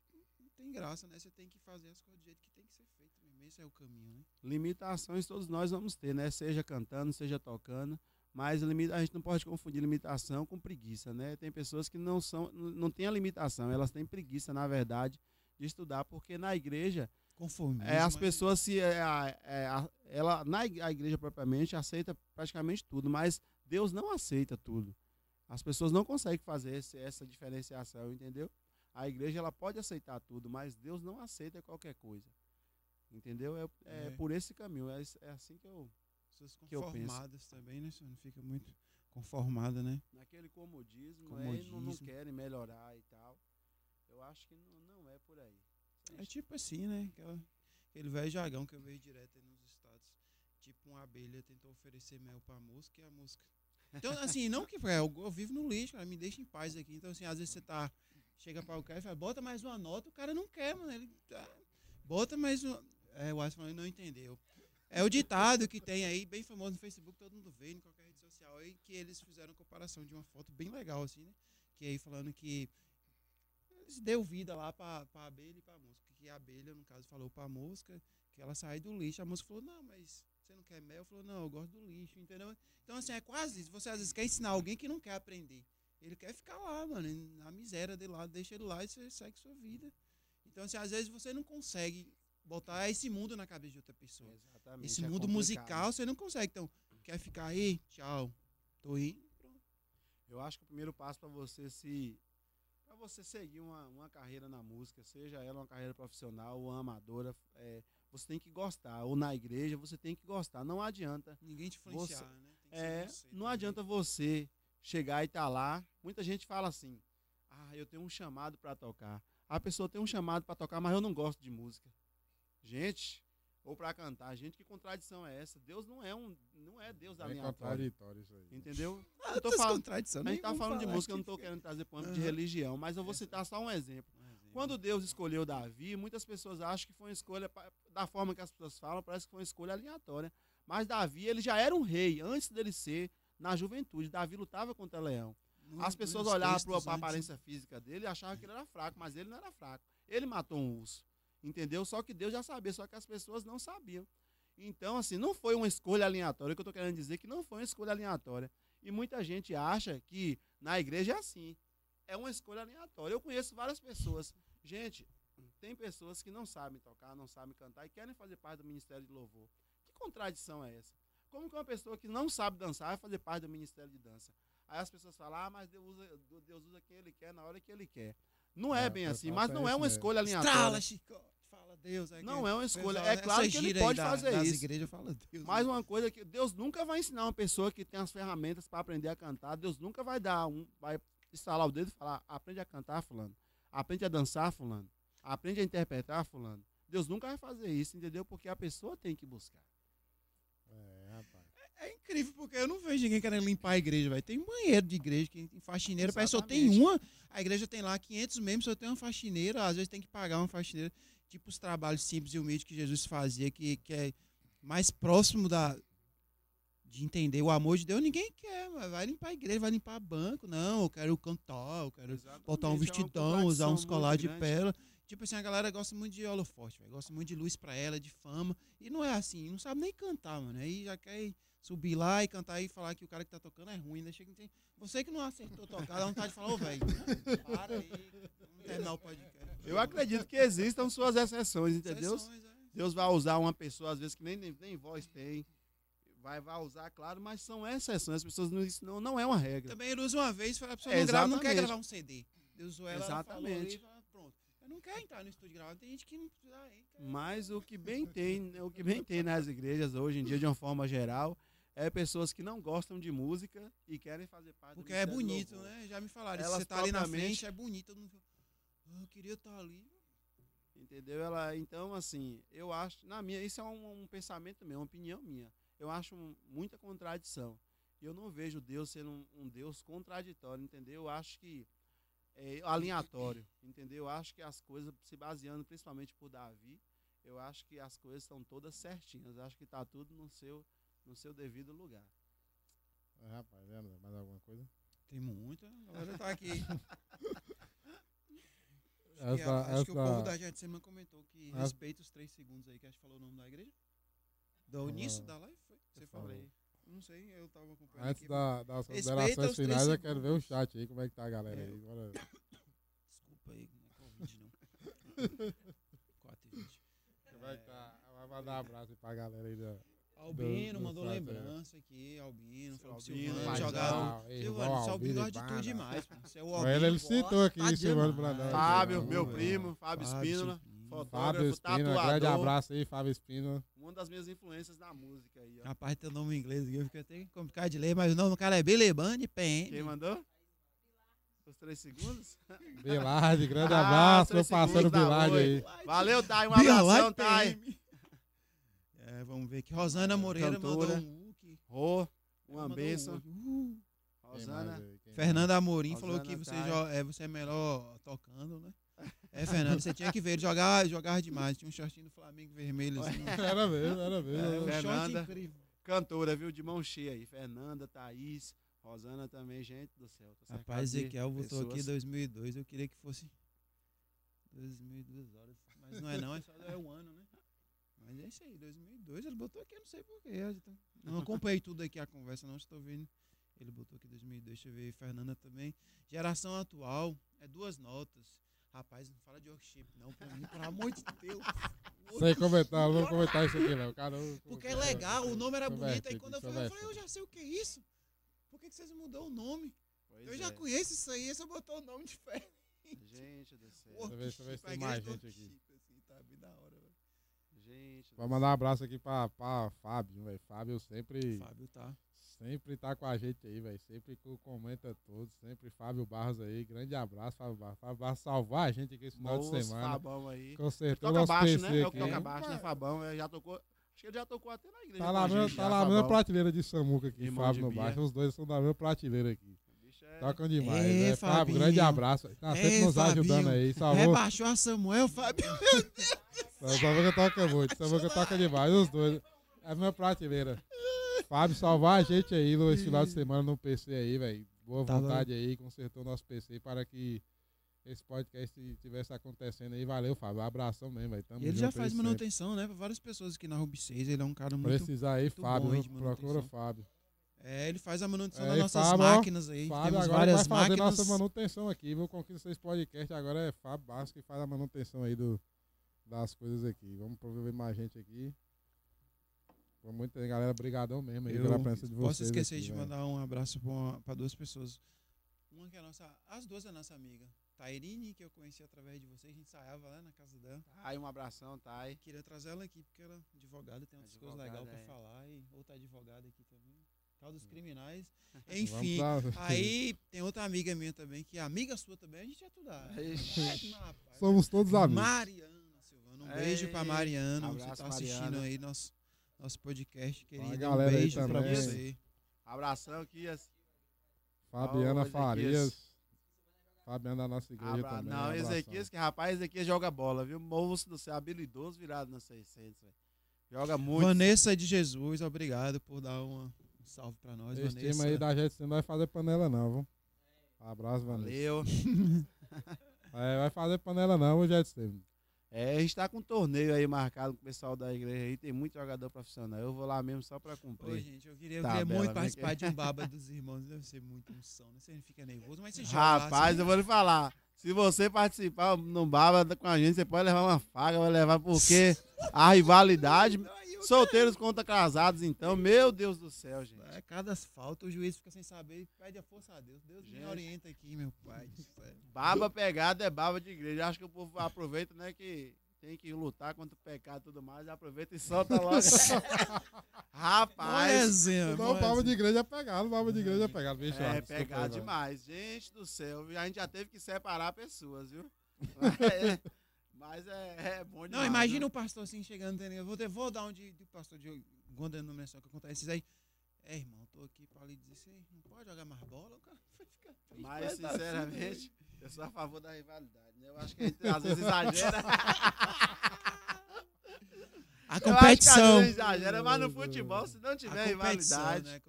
Speaker 1: tem graça, né? Você tem que fazer as coisas do jeito que tem que ser feito mesmo. Esse é o caminho, né?
Speaker 3: limitações todos nós vamos ter, né? Seja cantando, seja tocando. Mas a gente não pode confundir limitação com preguiça, né? Tem pessoas que não são, não têm a limitação, elas têm preguiça, na verdade, de estudar, porque na igreja
Speaker 1: Conformismo.
Speaker 3: É, as
Speaker 1: mas-
Speaker 3: pessoas se é, é, ela na a igreja propriamente aceita praticamente tudo, mas Deus não aceita tudo. As pessoas não conseguem fazer esse- essa diferenciação, entendeu? A igreja ela pode aceitar tudo, mas Deus não aceita qualquer coisa. Entendeu? É, é
Speaker 1: É.
Speaker 3: por esse caminho. É, é assim que eu.
Speaker 1: Pessoas conformadas também, né? Você não fica muito conformada, né?
Speaker 3: Naquele comodismo, é, e não, não
Speaker 1: Comodismo.
Speaker 3: querem melhorar e tal. Eu acho que não, não é por aí.
Speaker 1: É tipo assim, né? Aquela, aquele velho jargão que eu vejo direto aí nos estados. Tipo, uma abelha tentou oferecer mel pra música e a música. Então, assim, não que é, eu, eu vivo no lixo, cara, me deixa em paz aqui. Então, assim, às vezes você tá. Chega pra o cara e fala, bota mais uma nota, o cara não quer, mano. Ele tá, bota mais uma. É, o ele não entendeu. É o ditado que tem aí, bem famoso no Facebook, todo mundo vê, em qualquer rede social aí, que eles fizeram comparação de uma foto bem legal, assim, né? Que aí falando que eles deu vida lá pra, pra abelha e pra música. Que a abelha, no caso, falou pra música que ela saiu do lixo. A música falou, não, mas você não quer mel? Falou, não, eu gosto do lixo, entendeu? Então, assim, é quase isso. Você às vezes quer ensinar alguém que não quer aprender. Ele quer ficar lá, mano, na miséria dele lá, deixa ele lá e você segue sua vida. Então, assim, às vezes você não consegue botar esse mundo na cabeça de outra pessoa.
Speaker 3: Exatamente.
Speaker 1: Esse
Speaker 3: é
Speaker 1: mundo musical você não consegue. Então, quer ficar aí? Tchau. Tô indo. Pronto.
Speaker 3: Eu acho que o primeiro passo para você se para você seguir uma, uma carreira na música, seja ela uma carreira profissional ou amadora, é, você tem que gostar. Ou na igreja, você tem que gostar. Não adianta.
Speaker 1: Ninguém te influenciar, né? Tem que ser
Speaker 3: É,
Speaker 1: você
Speaker 3: não
Speaker 1: também.
Speaker 3: adianta você chegar e estar tá lá. Muita gente fala assim: "Ah, eu tenho um chamado para tocar". A pessoa tem um chamado para tocar, mas eu não gosto de música. Gente, ou para cantar, gente, que contradição é essa? Deus não é um não é Deus
Speaker 2: É
Speaker 3: aleatório.
Speaker 2: contraditório isso aí.
Speaker 3: Entendeu?
Speaker 1: Ah,
Speaker 3: Eu tô falando-
Speaker 1: contradições,
Speaker 3: A gente tá falando de música, eu não tô querendo trazer pano de religião, mas eu vou citar só um exemplo.
Speaker 1: Um exemplo.
Speaker 3: Quando Deus escolheu Davi, muitas pessoas acham que foi uma escolha, da forma que as pessoas falam, parece que foi uma escolha aleatória. Mas Davi, ele já era um rei antes dele ser na juventude. Davi lutava contra leão.
Speaker 1: No-
Speaker 3: As pessoas olhavam para a aparência física dele e achavam que ele era fraco, mas ele não era fraco. Ele matou um urso. Entendeu? Só que Deus já sabia, só que as pessoas não sabiam. Então, assim, não foi uma escolha aleatória. O que eu estou querendo dizer é que não foi uma escolha aleatória. E muita gente acha que na igreja é assim. É uma escolha aleatória. Eu conheço várias pessoas. Gente, tem pessoas que não sabem tocar, não sabem cantar e querem fazer parte do ministério de louvor. Que contradição é essa? Como que uma pessoa que não sabe dançar vai fazer parte do ministério de dança? Aí as pessoas falam, ah, mas Deus usa, Deus usa quem ele quer na hora que ele quer. Não é,
Speaker 2: É,
Speaker 3: bem
Speaker 2: o
Speaker 3: assim,
Speaker 2: pessoal
Speaker 3: mas não é uma escolha aleatória.
Speaker 1: Estrala, chicote, fala Deus. é
Speaker 3: Não é uma escolha.
Speaker 1: pessoal,
Speaker 3: É claro que ele pode
Speaker 1: da-
Speaker 3: fazer
Speaker 1: das
Speaker 3: isso.
Speaker 1: igrejas fala Deus.
Speaker 3: Mais
Speaker 1: né?
Speaker 3: uma coisa que Deus nunca vai ensinar uma pessoa que tem as ferramentas para aprender a cantar. Deus nunca vai dar um, vai instalar o dedo e falar: aprende a cantar, fulano. Aprende a dançar, fulano. Aprende a interpretar, fulano. Deus nunca vai fazer isso, entendeu? Porque a pessoa tem que buscar.
Speaker 2: É.
Speaker 1: É incrível, porque eu não vejo ninguém querendo limpar a igreja, velho. Tem banheiro de igreja, que tem faxineira, parece só tem
Speaker 3: Exatamente.
Speaker 1: uma. A igreja tem lá 500 membros, só tem uma faxineira. Às vezes tem que pagar uma faxineira. Tipo os trabalhos simples e humildes que Jesus fazia, que, que é mais próximo da de entender o amor de Deus. Ninguém quer, mas vai limpar a igreja, vai limpar banco. Não, eu quero cantar, eu quero botar um
Speaker 3: Exatamente, é
Speaker 1: vestidão, usar uns colares de pérola. Tipo assim, a galera gosta muito de holofote. Gosta muito de luz pra ela, de fama. E não é assim, não sabe nem cantar, mano. Aí já quer subir lá e cantar e falar que o cara que tá tocando é ruim, né? Chega, tem... Você que não acertou tocar, dá vontade de falar, ô, velho, para aí, vamos terminar o podcast.
Speaker 3: Eu acredito que existam suas exceções, entendeu?
Speaker 1: Exceções, é.
Speaker 3: Deus vai usar uma pessoa, às vezes, que nem, nem, nem voz tem. Vai, vai usar, claro, mas são exceções. As pessoas não, isso não, não é uma regra.
Speaker 1: Também ele usa uma vez, fala, a pessoa não grava, não quer gravar um CD. Deus usou ela, falou
Speaker 3: Exatamente.
Speaker 1: fala, pronto. Eu não quero entrar no estúdio gravar, tem gente que não precisa. aí,
Speaker 3: Mas o que bem tem, o que bem tem nas igrejas hoje em dia, de uma forma geral, é pessoas que não gostam de música e querem fazer parte do
Speaker 1: Porque é
Speaker 3: ministério do
Speaker 1: bonito, né? Já me falaram, se
Speaker 3: Elas
Speaker 1: você tá ali na frente, é bonito. mundo fala, "Ah, eu queria estar ali.
Speaker 3: Entendeu? Ela, então, assim, eu acho, na minha, isso é um, um pensamento meu, uma opinião minha. Eu acho muita contradição. Eu não vejo Deus sendo um, um Deus contraditório, entendeu? Eu acho que é, aleatório, entendeu? Eu acho que as coisas, se baseando principalmente por Davi, eu acho que as coisas estão todas certinhas. Eu acho que está tudo no seu, no seu devido lugar.
Speaker 2: É, rapaz, é, mais alguma coisa?
Speaker 1: Tem muita. Agora tá aqui.
Speaker 2: Essa,
Speaker 1: acho que, a- acho que o
Speaker 2: essa-
Speaker 1: povo da Getsemane comentou que
Speaker 2: Essa-
Speaker 1: respeita os três segundos aí que a gente falou o nome da igreja. Do
Speaker 2: Ah.
Speaker 1: início da live, foi? Você falou?
Speaker 2: falei.
Speaker 1: Não sei, eu tava acompanhando
Speaker 2: Antes
Speaker 1: aqui.
Speaker 2: da, das considerações finais, eu quero ver o chat aí, como é que tá a galera
Speaker 1: É.
Speaker 2: aí. Bora.
Speaker 1: Desculpa aí, não é Covid não. 4 e 20.
Speaker 2: Como é que tá? Vai mandar um abraço aí pra galera aí da.
Speaker 1: Albino
Speaker 2: do
Speaker 1: mandou
Speaker 2: aí,
Speaker 1: lembrança aqui, Albino, falou
Speaker 3: Albino,
Speaker 1: Silvano.
Speaker 2: Ei,
Speaker 1: Silvano,
Speaker 2: irmão
Speaker 1: seu Albino
Speaker 2: Albino
Speaker 1: gosta de tudo demais, pô. Seu
Speaker 2: Ele,
Speaker 1: Albino
Speaker 2: ele citou aqui Silvano
Speaker 1: demais.
Speaker 2: Brandão.
Speaker 3: Fábio,
Speaker 2: Silvano,
Speaker 3: meu
Speaker 2: Silvano.
Speaker 3: primo, Fábio
Speaker 1: Fábio
Speaker 3: Espínola,
Speaker 1: Espínola.
Speaker 2: Fábio
Speaker 3: fotógrafo,
Speaker 2: Espino, grande abraço aí, Fábio Espino.
Speaker 3: Uma das minhas influências na música aí, ó.
Speaker 1: Rapaz, teu nome em inglês aqui, eu fico até complicado de ler, mas o nome do cara é Belebane
Speaker 3: Quem
Speaker 1: PN.
Speaker 3: mandou? Os três segundos?
Speaker 2: Bilard, grande
Speaker 3: Ah,
Speaker 2: abraço, meu parceiro
Speaker 3: segundos da
Speaker 2: Bilard
Speaker 3: Oi.
Speaker 2: aí.
Speaker 3: Valeu, Thay. Um abração, Thay.
Speaker 1: É, vamos ver aqui. Rosana Moreira
Speaker 3: Cantora.
Speaker 1: mandou um look.
Speaker 3: Rô, uma
Speaker 1: um
Speaker 3: benção.
Speaker 1: look. Uh.
Speaker 3: Rosana.
Speaker 2: aí?
Speaker 1: Fernanda Amorim falou
Speaker 3: Rosana
Speaker 1: que você, é, você é melhor tocando, né? É, Fernando, você tinha que ver ele jogar, jogar demais. Tinha um shortinho do Flamengo vermelho assim.
Speaker 2: Era mesmo, era mesmo.
Speaker 1: É, um
Speaker 3: Fernanda.
Speaker 1: incrível.
Speaker 3: Cantora, viu? De mão cheia aí. Fernanda, Thaís, Rosana também, gente do céu.
Speaker 1: Rapaz, Ezequiel botou aqui
Speaker 3: pessoas.
Speaker 1: 2002. Eu queria que fosse 2002 horas. Mas não é não, é só é o ano, né? Mas é isso aí, 2002. Ele botou aqui, eu não sei porquê. Não acompanhei tudo aqui a conversa, não. Estou vendo. Ele botou aqui 2002. Deixa eu ver. Fernanda também. Geração atual é duas notas. Rapaz, não fala de worship, não. Pra mim, pelo amor de Deus.
Speaker 2: Sem comentar, vamos comentar isso aqui, Léo. Cara,
Speaker 1: Porque é legal, o nome era
Speaker 2: Converte
Speaker 1: bonito. Aí quando eu falei, eu falei, eu já sei o que é isso. Por que, que vocês mudou o nome?
Speaker 3: Pois
Speaker 1: eu já
Speaker 3: é.
Speaker 1: conheço isso aí, você botou o nome diferente.
Speaker 3: Gente do céu.
Speaker 2: Deixa eu ver- deixa eu ver se tem mais gente aqui.
Speaker 1: worship, assim, tá bem da hora, velho.
Speaker 3: Gente.
Speaker 2: Vou mandar um abraço aqui pra, pra Fábio, velho. Fábio sempre,
Speaker 1: Fábio tá.
Speaker 2: sempre tá com a gente aí, velho. Sempre co- comenta todos. Sempre Fábio Barros aí. Grande abraço, Fábio Barros. Fábio Barros salvar a gente aqui esse final de
Speaker 3: Moço,
Speaker 2: semana.
Speaker 3: Fabão aí.
Speaker 2: Consertou
Speaker 3: Toca
Speaker 2: nosso
Speaker 3: baixo,
Speaker 2: PC
Speaker 3: né? É o que toca baixo, né, Fabão? É, já tocou. Acho que ele já tocou até na igreja.
Speaker 2: Tá
Speaker 3: com
Speaker 2: lá,
Speaker 3: a
Speaker 2: mesmo,
Speaker 3: gente
Speaker 2: tá
Speaker 3: já,
Speaker 2: lá a mesma
Speaker 3: Fabão.
Speaker 2: prateleira de Samuca aqui,
Speaker 3: Irmão
Speaker 2: Fábio
Speaker 3: de
Speaker 2: no baixo. Os dois são da mesma prateleira aqui.
Speaker 3: O é-
Speaker 2: Tocam demais, né? Fábio,
Speaker 1: Fabinho.
Speaker 2: grande abraço. Tá sempre nos ajudando
Speaker 1: Fabinho.
Speaker 2: aí. Salvou.
Speaker 1: Rebaixou a Samuel, Fábio.
Speaker 2: Samuca toca muito. Samuca toca demais. Os dois. É a mesma prateleira. Fábio, salvar a gente aí nesse final de semana no PC aí, velho. Boa
Speaker 1: Tava-
Speaker 2: vontade aí, consertou nosso PC para que esse podcast estivesse acontecendo aí. Valeu, Fábio. Abração mesmo, velho.
Speaker 1: Ele já
Speaker 2: junto
Speaker 1: faz
Speaker 2: aí sempre.
Speaker 1: manutenção, né? Pra várias pessoas aqui na Rubi 6. Ele é um cara muito.
Speaker 2: Precisar aí,
Speaker 1: muito
Speaker 2: Fábio.
Speaker 1: bom
Speaker 2: Procura
Speaker 1: manutenção.
Speaker 2: Fábio.
Speaker 1: É, ele faz a manutenção
Speaker 2: É,
Speaker 1: das nossas
Speaker 2: Fábio,
Speaker 1: máquinas aí.
Speaker 2: Fábio
Speaker 1: Temos
Speaker 2: agora
Speaker 1: várias
Speaker 2: vai fazer
Speaker 1: máquinas.
Speaker 2: nossa manutenção aqui, viu? Conquista 6 Podcast. Agora é Fábio Basco que faz a manutenção aí do, das coisas aqui. Vamos promover mais gente aqui. Foi muito, galera. Brigadão mesmo aí
Speaker 1: Eu
Speaker 2: pela presença de vocês.
Speaker 1: posso esquecer
Speaker 2: aqui,
Speaker 1: de
Speaker 2: velho.
Speaker 1: mandar um abraço pra duas pessoas. Uma que é a nossa. As duas é nossa amiga. Tairine, que eu conheci através de vocês. A gente ensaiava lá na casa dela.
Speaker 3: Thay, um abração, Thay.
Speaker 1: Queria trazer ela aqui, porque ela é advogada, tem outras coisas
Speaker 3: Advogada,
Speaker 1: legais pra
Speaker 3: é.
Speaker 1: falar. E outra advogada aqui também. Tal dos criminais. Enfim. Aí tem outra amiga minha também, que é amiga sua também, a gente é tudo.
Speaker 2: Somos todos amigos.
Speaker 1: Mariana Silvana. Um beijo pra Mariana. Você
Speaker 3: abraço,
Speaker 1: tá assistindo
Speaker 3: Mariana.
Speaker 1: aí nosso, nosso podcast, querido. Um
Speaker 2: galera aí
Speaker 1: beijo pra
Speaker 2: também.
Speaker 1: você.
Speaker 3: Abração aqui.
Speaker 2: Fabiana. Farias. Fabiana da nossa igreja
Speaker 3: Abra...
Speaker 2: também.
Speaker 3: Não. Ezequias, que rapaz, Ezequias joga bola, viu? Moço do céu, habilidoso virado na 600, velho. Joga muito.
Speaker 1: Vanessa de Jesus, obrigado por dar uma, um salve pra nós,
Speaker 2: Esse
Speaker 1: Vanessa.
Speaker 2: time aí da gente não vai fazer panela não, viu? Abraço, Vanessa.
Speaker 3: Valeu.
Speaker 2: É, vai fazer panela não, o Jetson.
Speaker 3: É, a gente tá com um torneio aí marcado com o pessoal da igreja aí. Tem muito jogador profissional. Eu vou lá mesmo só pra
Speaker 1: Ô,
Speaker 3: cumprir.
Speaker 1: gente, eu queria, eu
Speaker 3: Tá,
Speaker 1: queria
Speaker 3: Bela,
Speaker 1: muito
Speaker 3: vem
Speaker 1: participar
Speaker 3: aqui.
Speaker 1: de um baba dos irmãos. Deve ser muito unção, né? Você não fica nervoso, mas você joga
Speaker 3: Rapaz,
Speaker 1: assim,
Speaker 3: eu vou lhe falar. Se você participar no Baba com a gente, você pode levar uma faga, vai levar porque a rivalidade.
Speaker 1: Eu-
Speaker 3: Solteiros contra casados, então, meu Deus do céu, gente.
Speaker 1: É, cada falta o juiz fica sem saber e pede a força a Deus. Deus me
Speaker 3: Gente.
Speaker 1: orienta aqui, meu pai. do céu.
Speaker 3: Baba pegada é baba de igreja. Acho que o povo aproveita, né, que tem que lutar contra o pecado e tudo mais. Aproveita e solta logo. Rapaz,
Speaker 1: resenha,
Speaker 2: Não, o baba de igreja é pegado, o baba de igreja é pegado. Bicho,
Speaker 3: é
Speaker 2: desculpa
Speaker 3: pegado demais. Gente do céu, a gente já teve que separar pessoas, viu? Mas é, é bom demais.
Speaker 1: Não, imagina
Speaker 3: né?
Speaker 1: o pastor assim chegando, entendeu? Eu vou, ter- vou dar um de, de pastor de alguma denominação que acontece esses aí. É, irmão, tô aqui pra lhe dizer, não pode jogar mais bola? O cara vai ficar triste
Speaker 3: Mas, sinceramente. Eu sou a favor da rivalidade, né? Eu acho que a gente às vezes exagera.
Speaker 1: A competição.
Speaker 3: Eu exagera, mas no futebol, se não
Speaker 1: A
Speaker 3: tiver rivalidade.
Speaker 1: né?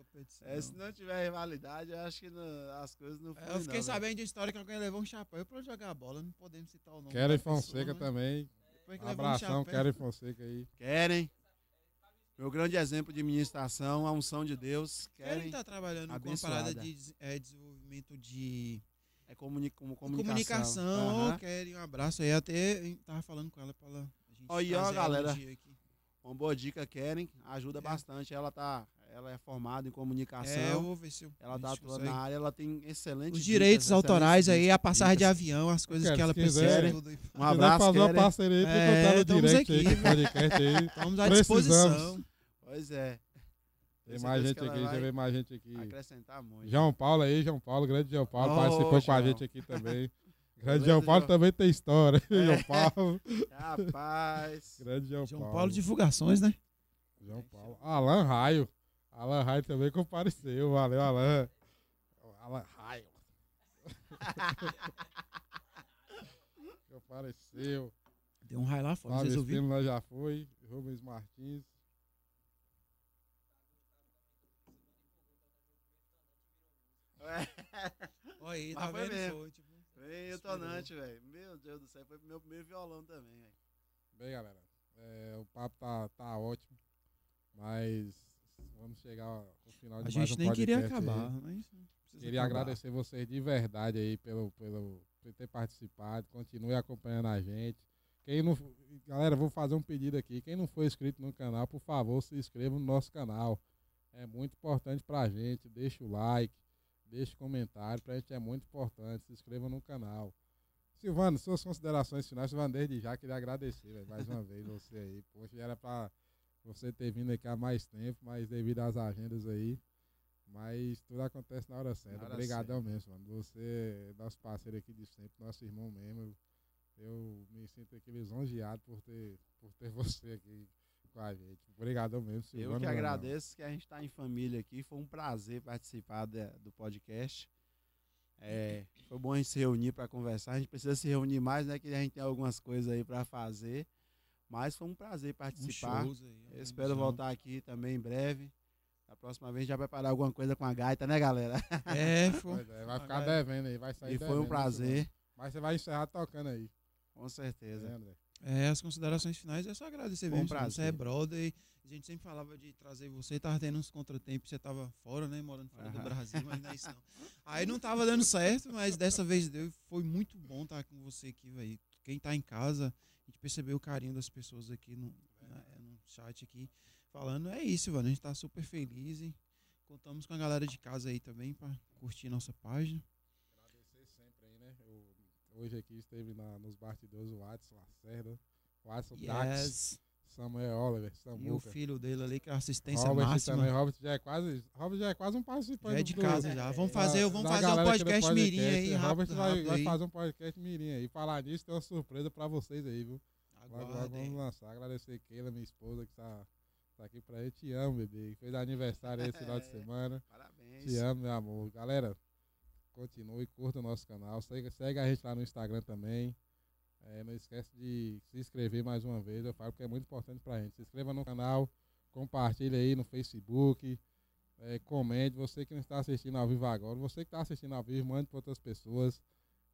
Speaker 3: É, se não tiver rivalidade, eu acho que não- as coisas não
Speaker 1: É,
Speaker 3: fluem,
Speaker 1: Eu fiquei
Speaker 3: não, né?
Speaker 1: sabendo de história que alguém levou um chapéu pra jogar bola, não podemos citar o nome.
Speaker 2: Keren
Speaker 1: da pessoa,
Speaker 2: Fonseca
Speaker 1: mas
Speaker 2: também.
Speaker 1: que um
Speaker 2: Abração, Keren Fonseca aí.
Speaker 3: Querem. Meu grande exemplo de ministração, a unção de Deus. Querem.
Speaker 1: tá trabalhando com uma
Speaker 3: abençoada.
Speaker 1: parada de é, desenvolvimento de
Speaker 3: É comuni como
Speaker 1: comunicação.
Speaker 3: comunicação. Aham.
Speaker 1: Keren, um abraço aí. Até eu tava falando com ela pra ela. A gente
Speaker 3: Ó, e ó,
Speaker 1: um
Speaker 3: galera.
Speaker 1: dia aqui.
Speaker 3: Uma boa dica, querem. Ajuda
Speaker 1: É.
Speaker 3: bastante. Ela tá. Ela é formada em comunicação.
Speaker 1: É, eu vou ver se eu.
Speaker 3: Ela
Speaker 1: a
Speaker 3: tá atuando na área, ela tem excelente
Speaker 1: Os direitos autorais aí, a passagem de avião, as coisas
Speaker 2: Quero,
Speaker 1: que ela precisa. aí.
Speaker 3: Um abraço,
Speaker 2: fazer uma parceria aí,
Speaker 1: É, estamos
Speaker 2: aí,
Speaker 1: aqui.
Speaker 2: do podcast aí.
Speaker 1: Estamos à disposição.
Speaker 3: Pois é.
Speaker 2: Tem mais gente aqui, já vem mais gente aqui.
Speaker 3: Acrescentar muito.
Speaker 2: João Paulo aí, João Paulo, grande João Paulo,
Speaker 3: Ô,
Speaker 2: participou com a
Speaker 3: João.
Speaker 2: gente aqui também. Grande João Paulo
Speaker 3: João?
Speaker 2: também tem história. João Paulo.
Speaker 3: Rapaz.
Speaker 2: Grande João,
Speaker 1: João
Speaker 2: Paulo.
Speaker 1: Paulo Divulgações, né?
Speaker 2: João Paulo. Alan Raio. Alan Raio também compareceu. Valeu, Alan. Alan Raio. compareceu.
Speaker 1: Deu um raio lá fora, vocês ouviram?
Speaker 2: Lá já foi. Rubens Martins.
Speaker 1: Olha aí, tá
Speaker 3: foi
Speaker 1: vendo? Foi, tipo,
Speaker 3: Bem detonante, velho. Meu Deus do céu, foi meu primeiro violão também, velho.
Speaker 2: Bem, galera. é, o papo tá, tá ótimo. Mas vamos chegar ao final de
Speaker 1: a
Speaker 2: mais
Speaker 1: gente
Speaker 2: um
Speaker 1: nem queria
Speaker 2: podcast aí.
Speaker 1: acabar, mas
Speaker 2: Queria
Speaker 1: acabar.
Speaker 2: agradecer vocês de verdade aí pelo, pelo, por ter participado. Continue acompanhando a gente. Quem não, galera, vou fazer um pedido aqui. Quem não for inscrito no canal, por favor, se inscreva no nosso canal. É muito importante pra gente. Deixa o like, deixa o comentário. Pra gente é muito importante. Se inscreva no canal. Silvano, suas considerações finais, Silvano, desde já queria agradecer velho, mais uma vez você aí. Poxa, era pra você ter vindo aqui há mais tempo, mas devido às agendas aí. Mas tudo acontece na hora certa.
Speaker 3: Na hora
Speaker 2: Obrigadão mesmo, mano. Você é nosso parceiro aqui de sempre, nosso irmão mesmo. Eu me sinto aqui lisonjeado por ter, por ter você aqui com a gente. Obrigadão mesmo,
Speaker 3: Eu
Speaker 2: Silvano.
Speaker 3: que
Speaker 2: Brandão.
Speaker 3: agradeço que a gente está em família aqui. Foi um prazer participar da- do podcast. É, foi bom a gente se reunir para conversar. A gente precisa se reunir mais, né? Que a gente tem algumas coisas aí para fazer. Mas foi um prazer participar.
Speaker 1: shows aí,
Speaker 3: Eu espero
Speaker 1: organizar.
Speaker 3: voltar aqui também em breve. Da próxima vez já preparar alguma coisa com a gaita, né, galera?
Speaker 1: É, foi.
Speaker 2: É, vai ficar devendo aí, vai sair
Speaker 3: E foi
Speaker 2: devendo,
Speaker 3: um
Speaker 2: né,
Speaker 3: prazer?
Speaker 2: Mas você vai encerrar tocando aí.
Speaker 3: com certeza.
Speaker 2: vendo, André?
Speaker 1: É, as considerações finais é só agradecer mesmo. Você é brother. A gente sempre falava de trazer você, tava tendo uns contratempos, você tava fora, né? Morando fora do. Brasil, mas não é isso não. Aí não tava dando certo, mas dessa vez deu. Foi muito bom estar com você aqui, velho. Quem tá em casa, a gente percebeu o carinho das pessoas aqui no, na- no chat aqui. Falando, é isso, mano. A gente tá super feliz e contamos com a galera de casa aí também pra curtir nossa página.
Speaker 2: Agradecer sempre aí, né? Eu- hoje aqui esteve na- nos bastidores o Watson Lacerda, o Watson Dax,
Speaker 1: Yes.
Speaker 2: Samuel Oliver,
Speaker 1: E o filho dele ali, que é assistência
Speaker 2: Robert
Speaker 1: máxima.
Speaker 2: também, Robert já é quase, Robert já é quase um participante
Speaker 1: Já é de
Speaker 2: do-
Speaker 1: casa já. Vamos
Speaker 2: da-
Speaker 1: fazer, vamos
Speaker 2: da
Speaker 1: fazer um
Speaker 2: do
Speaker 1: podcast mirim aí,
Speaker 2: Robert
Speaker 1: rápido,
Speaker 2: vai,
Speaker 1: rápido
Speaker 2: vai fazer um podcast mirim aí. Falar nisso, tem uma surpresa pra vocês aí, viu? Logo, logo
Speaker 1: Aguardem.
Speaker 2: vamos lançar. Agradecer Keila, minha esposa, que tá, tá aqui pra gente. Te amo, bebê. Fez aniversário aí esse final de semana.
Speaker 3: Parabéns.
Speaker 2: Te amo, meu amor. Galera, continue, curta o nosso canal. Segue, segue a gente lá no Instagram também. É, não esquece de se inscrever mais uma vez. Eu falo que é muito importante pra gente. Se inscreva no canal, compartilhe aí no Facebook. é, comente. Você que não está assistindo ao vivo agora, você que está assistindo ao vivo, mande para outras pessoas.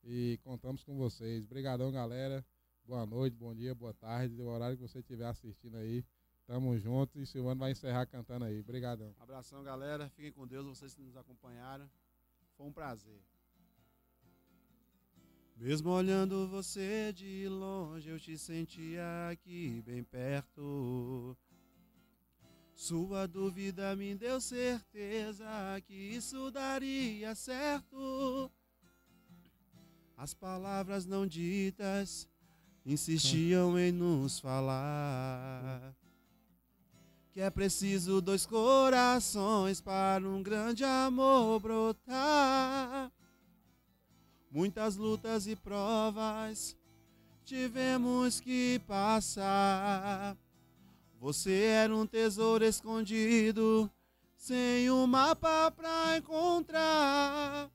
Speaker 2: E contamos com vocês. Obrigadão, galera. Boa noite, bom dia, boa tarde. O horário que você estiver assistindo aí. Tamo junto. E Silvano vai encerrar cantando aí. Obrigadão.
Speaker 3: Abração, galera. Fiquem com Deus, vocês que nos acompanharam. Foi um prazer. Mesmo olhando você de longe, eu te sentia aqui bem perto. Sua dúvida me deu certeza que isso daria certo. As palavras não ditas insistiam em nos falar que é preciso dois corações para um grande amor brotar. Muitas lutas e provas tivemos que passar. Você era um tesouro escondido, sem um mapa pra encontrar.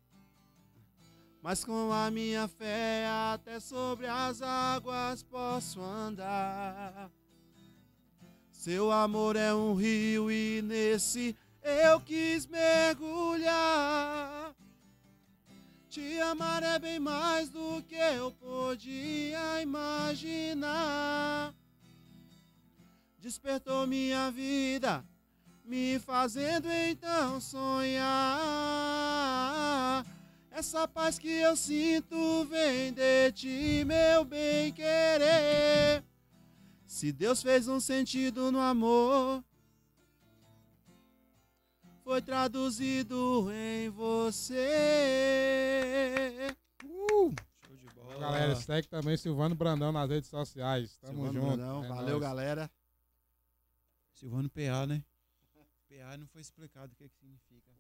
Speaker 3: Mas com a minha fé até sobre as águas posso andar. Seu amor é um rio e nesse eu quis mergulhar. Te amar é bem mais do que eu podia imaginar. Despertou minha vida, me fazendo então sonhar. Essa paz que eu sinto vem de ti, meu bem querer. Se Deus fez um sentido no amor, foi traduzido em você.
Speaker 1: Uh, show de bola.
Speaker 2: Galera, segue também Silvano Brandão nas redes sociais. Tamo
Speaker 3: Silvano
Speaker 2: junto.
Speaker 3: Brandão,
Speaker 2: É
Speaker 3: valeu,
Speaker 2: nóis.
Speaker 3: galera.
Speaker 1: Silvano PA, né? PA não foi explicado o que, que significa.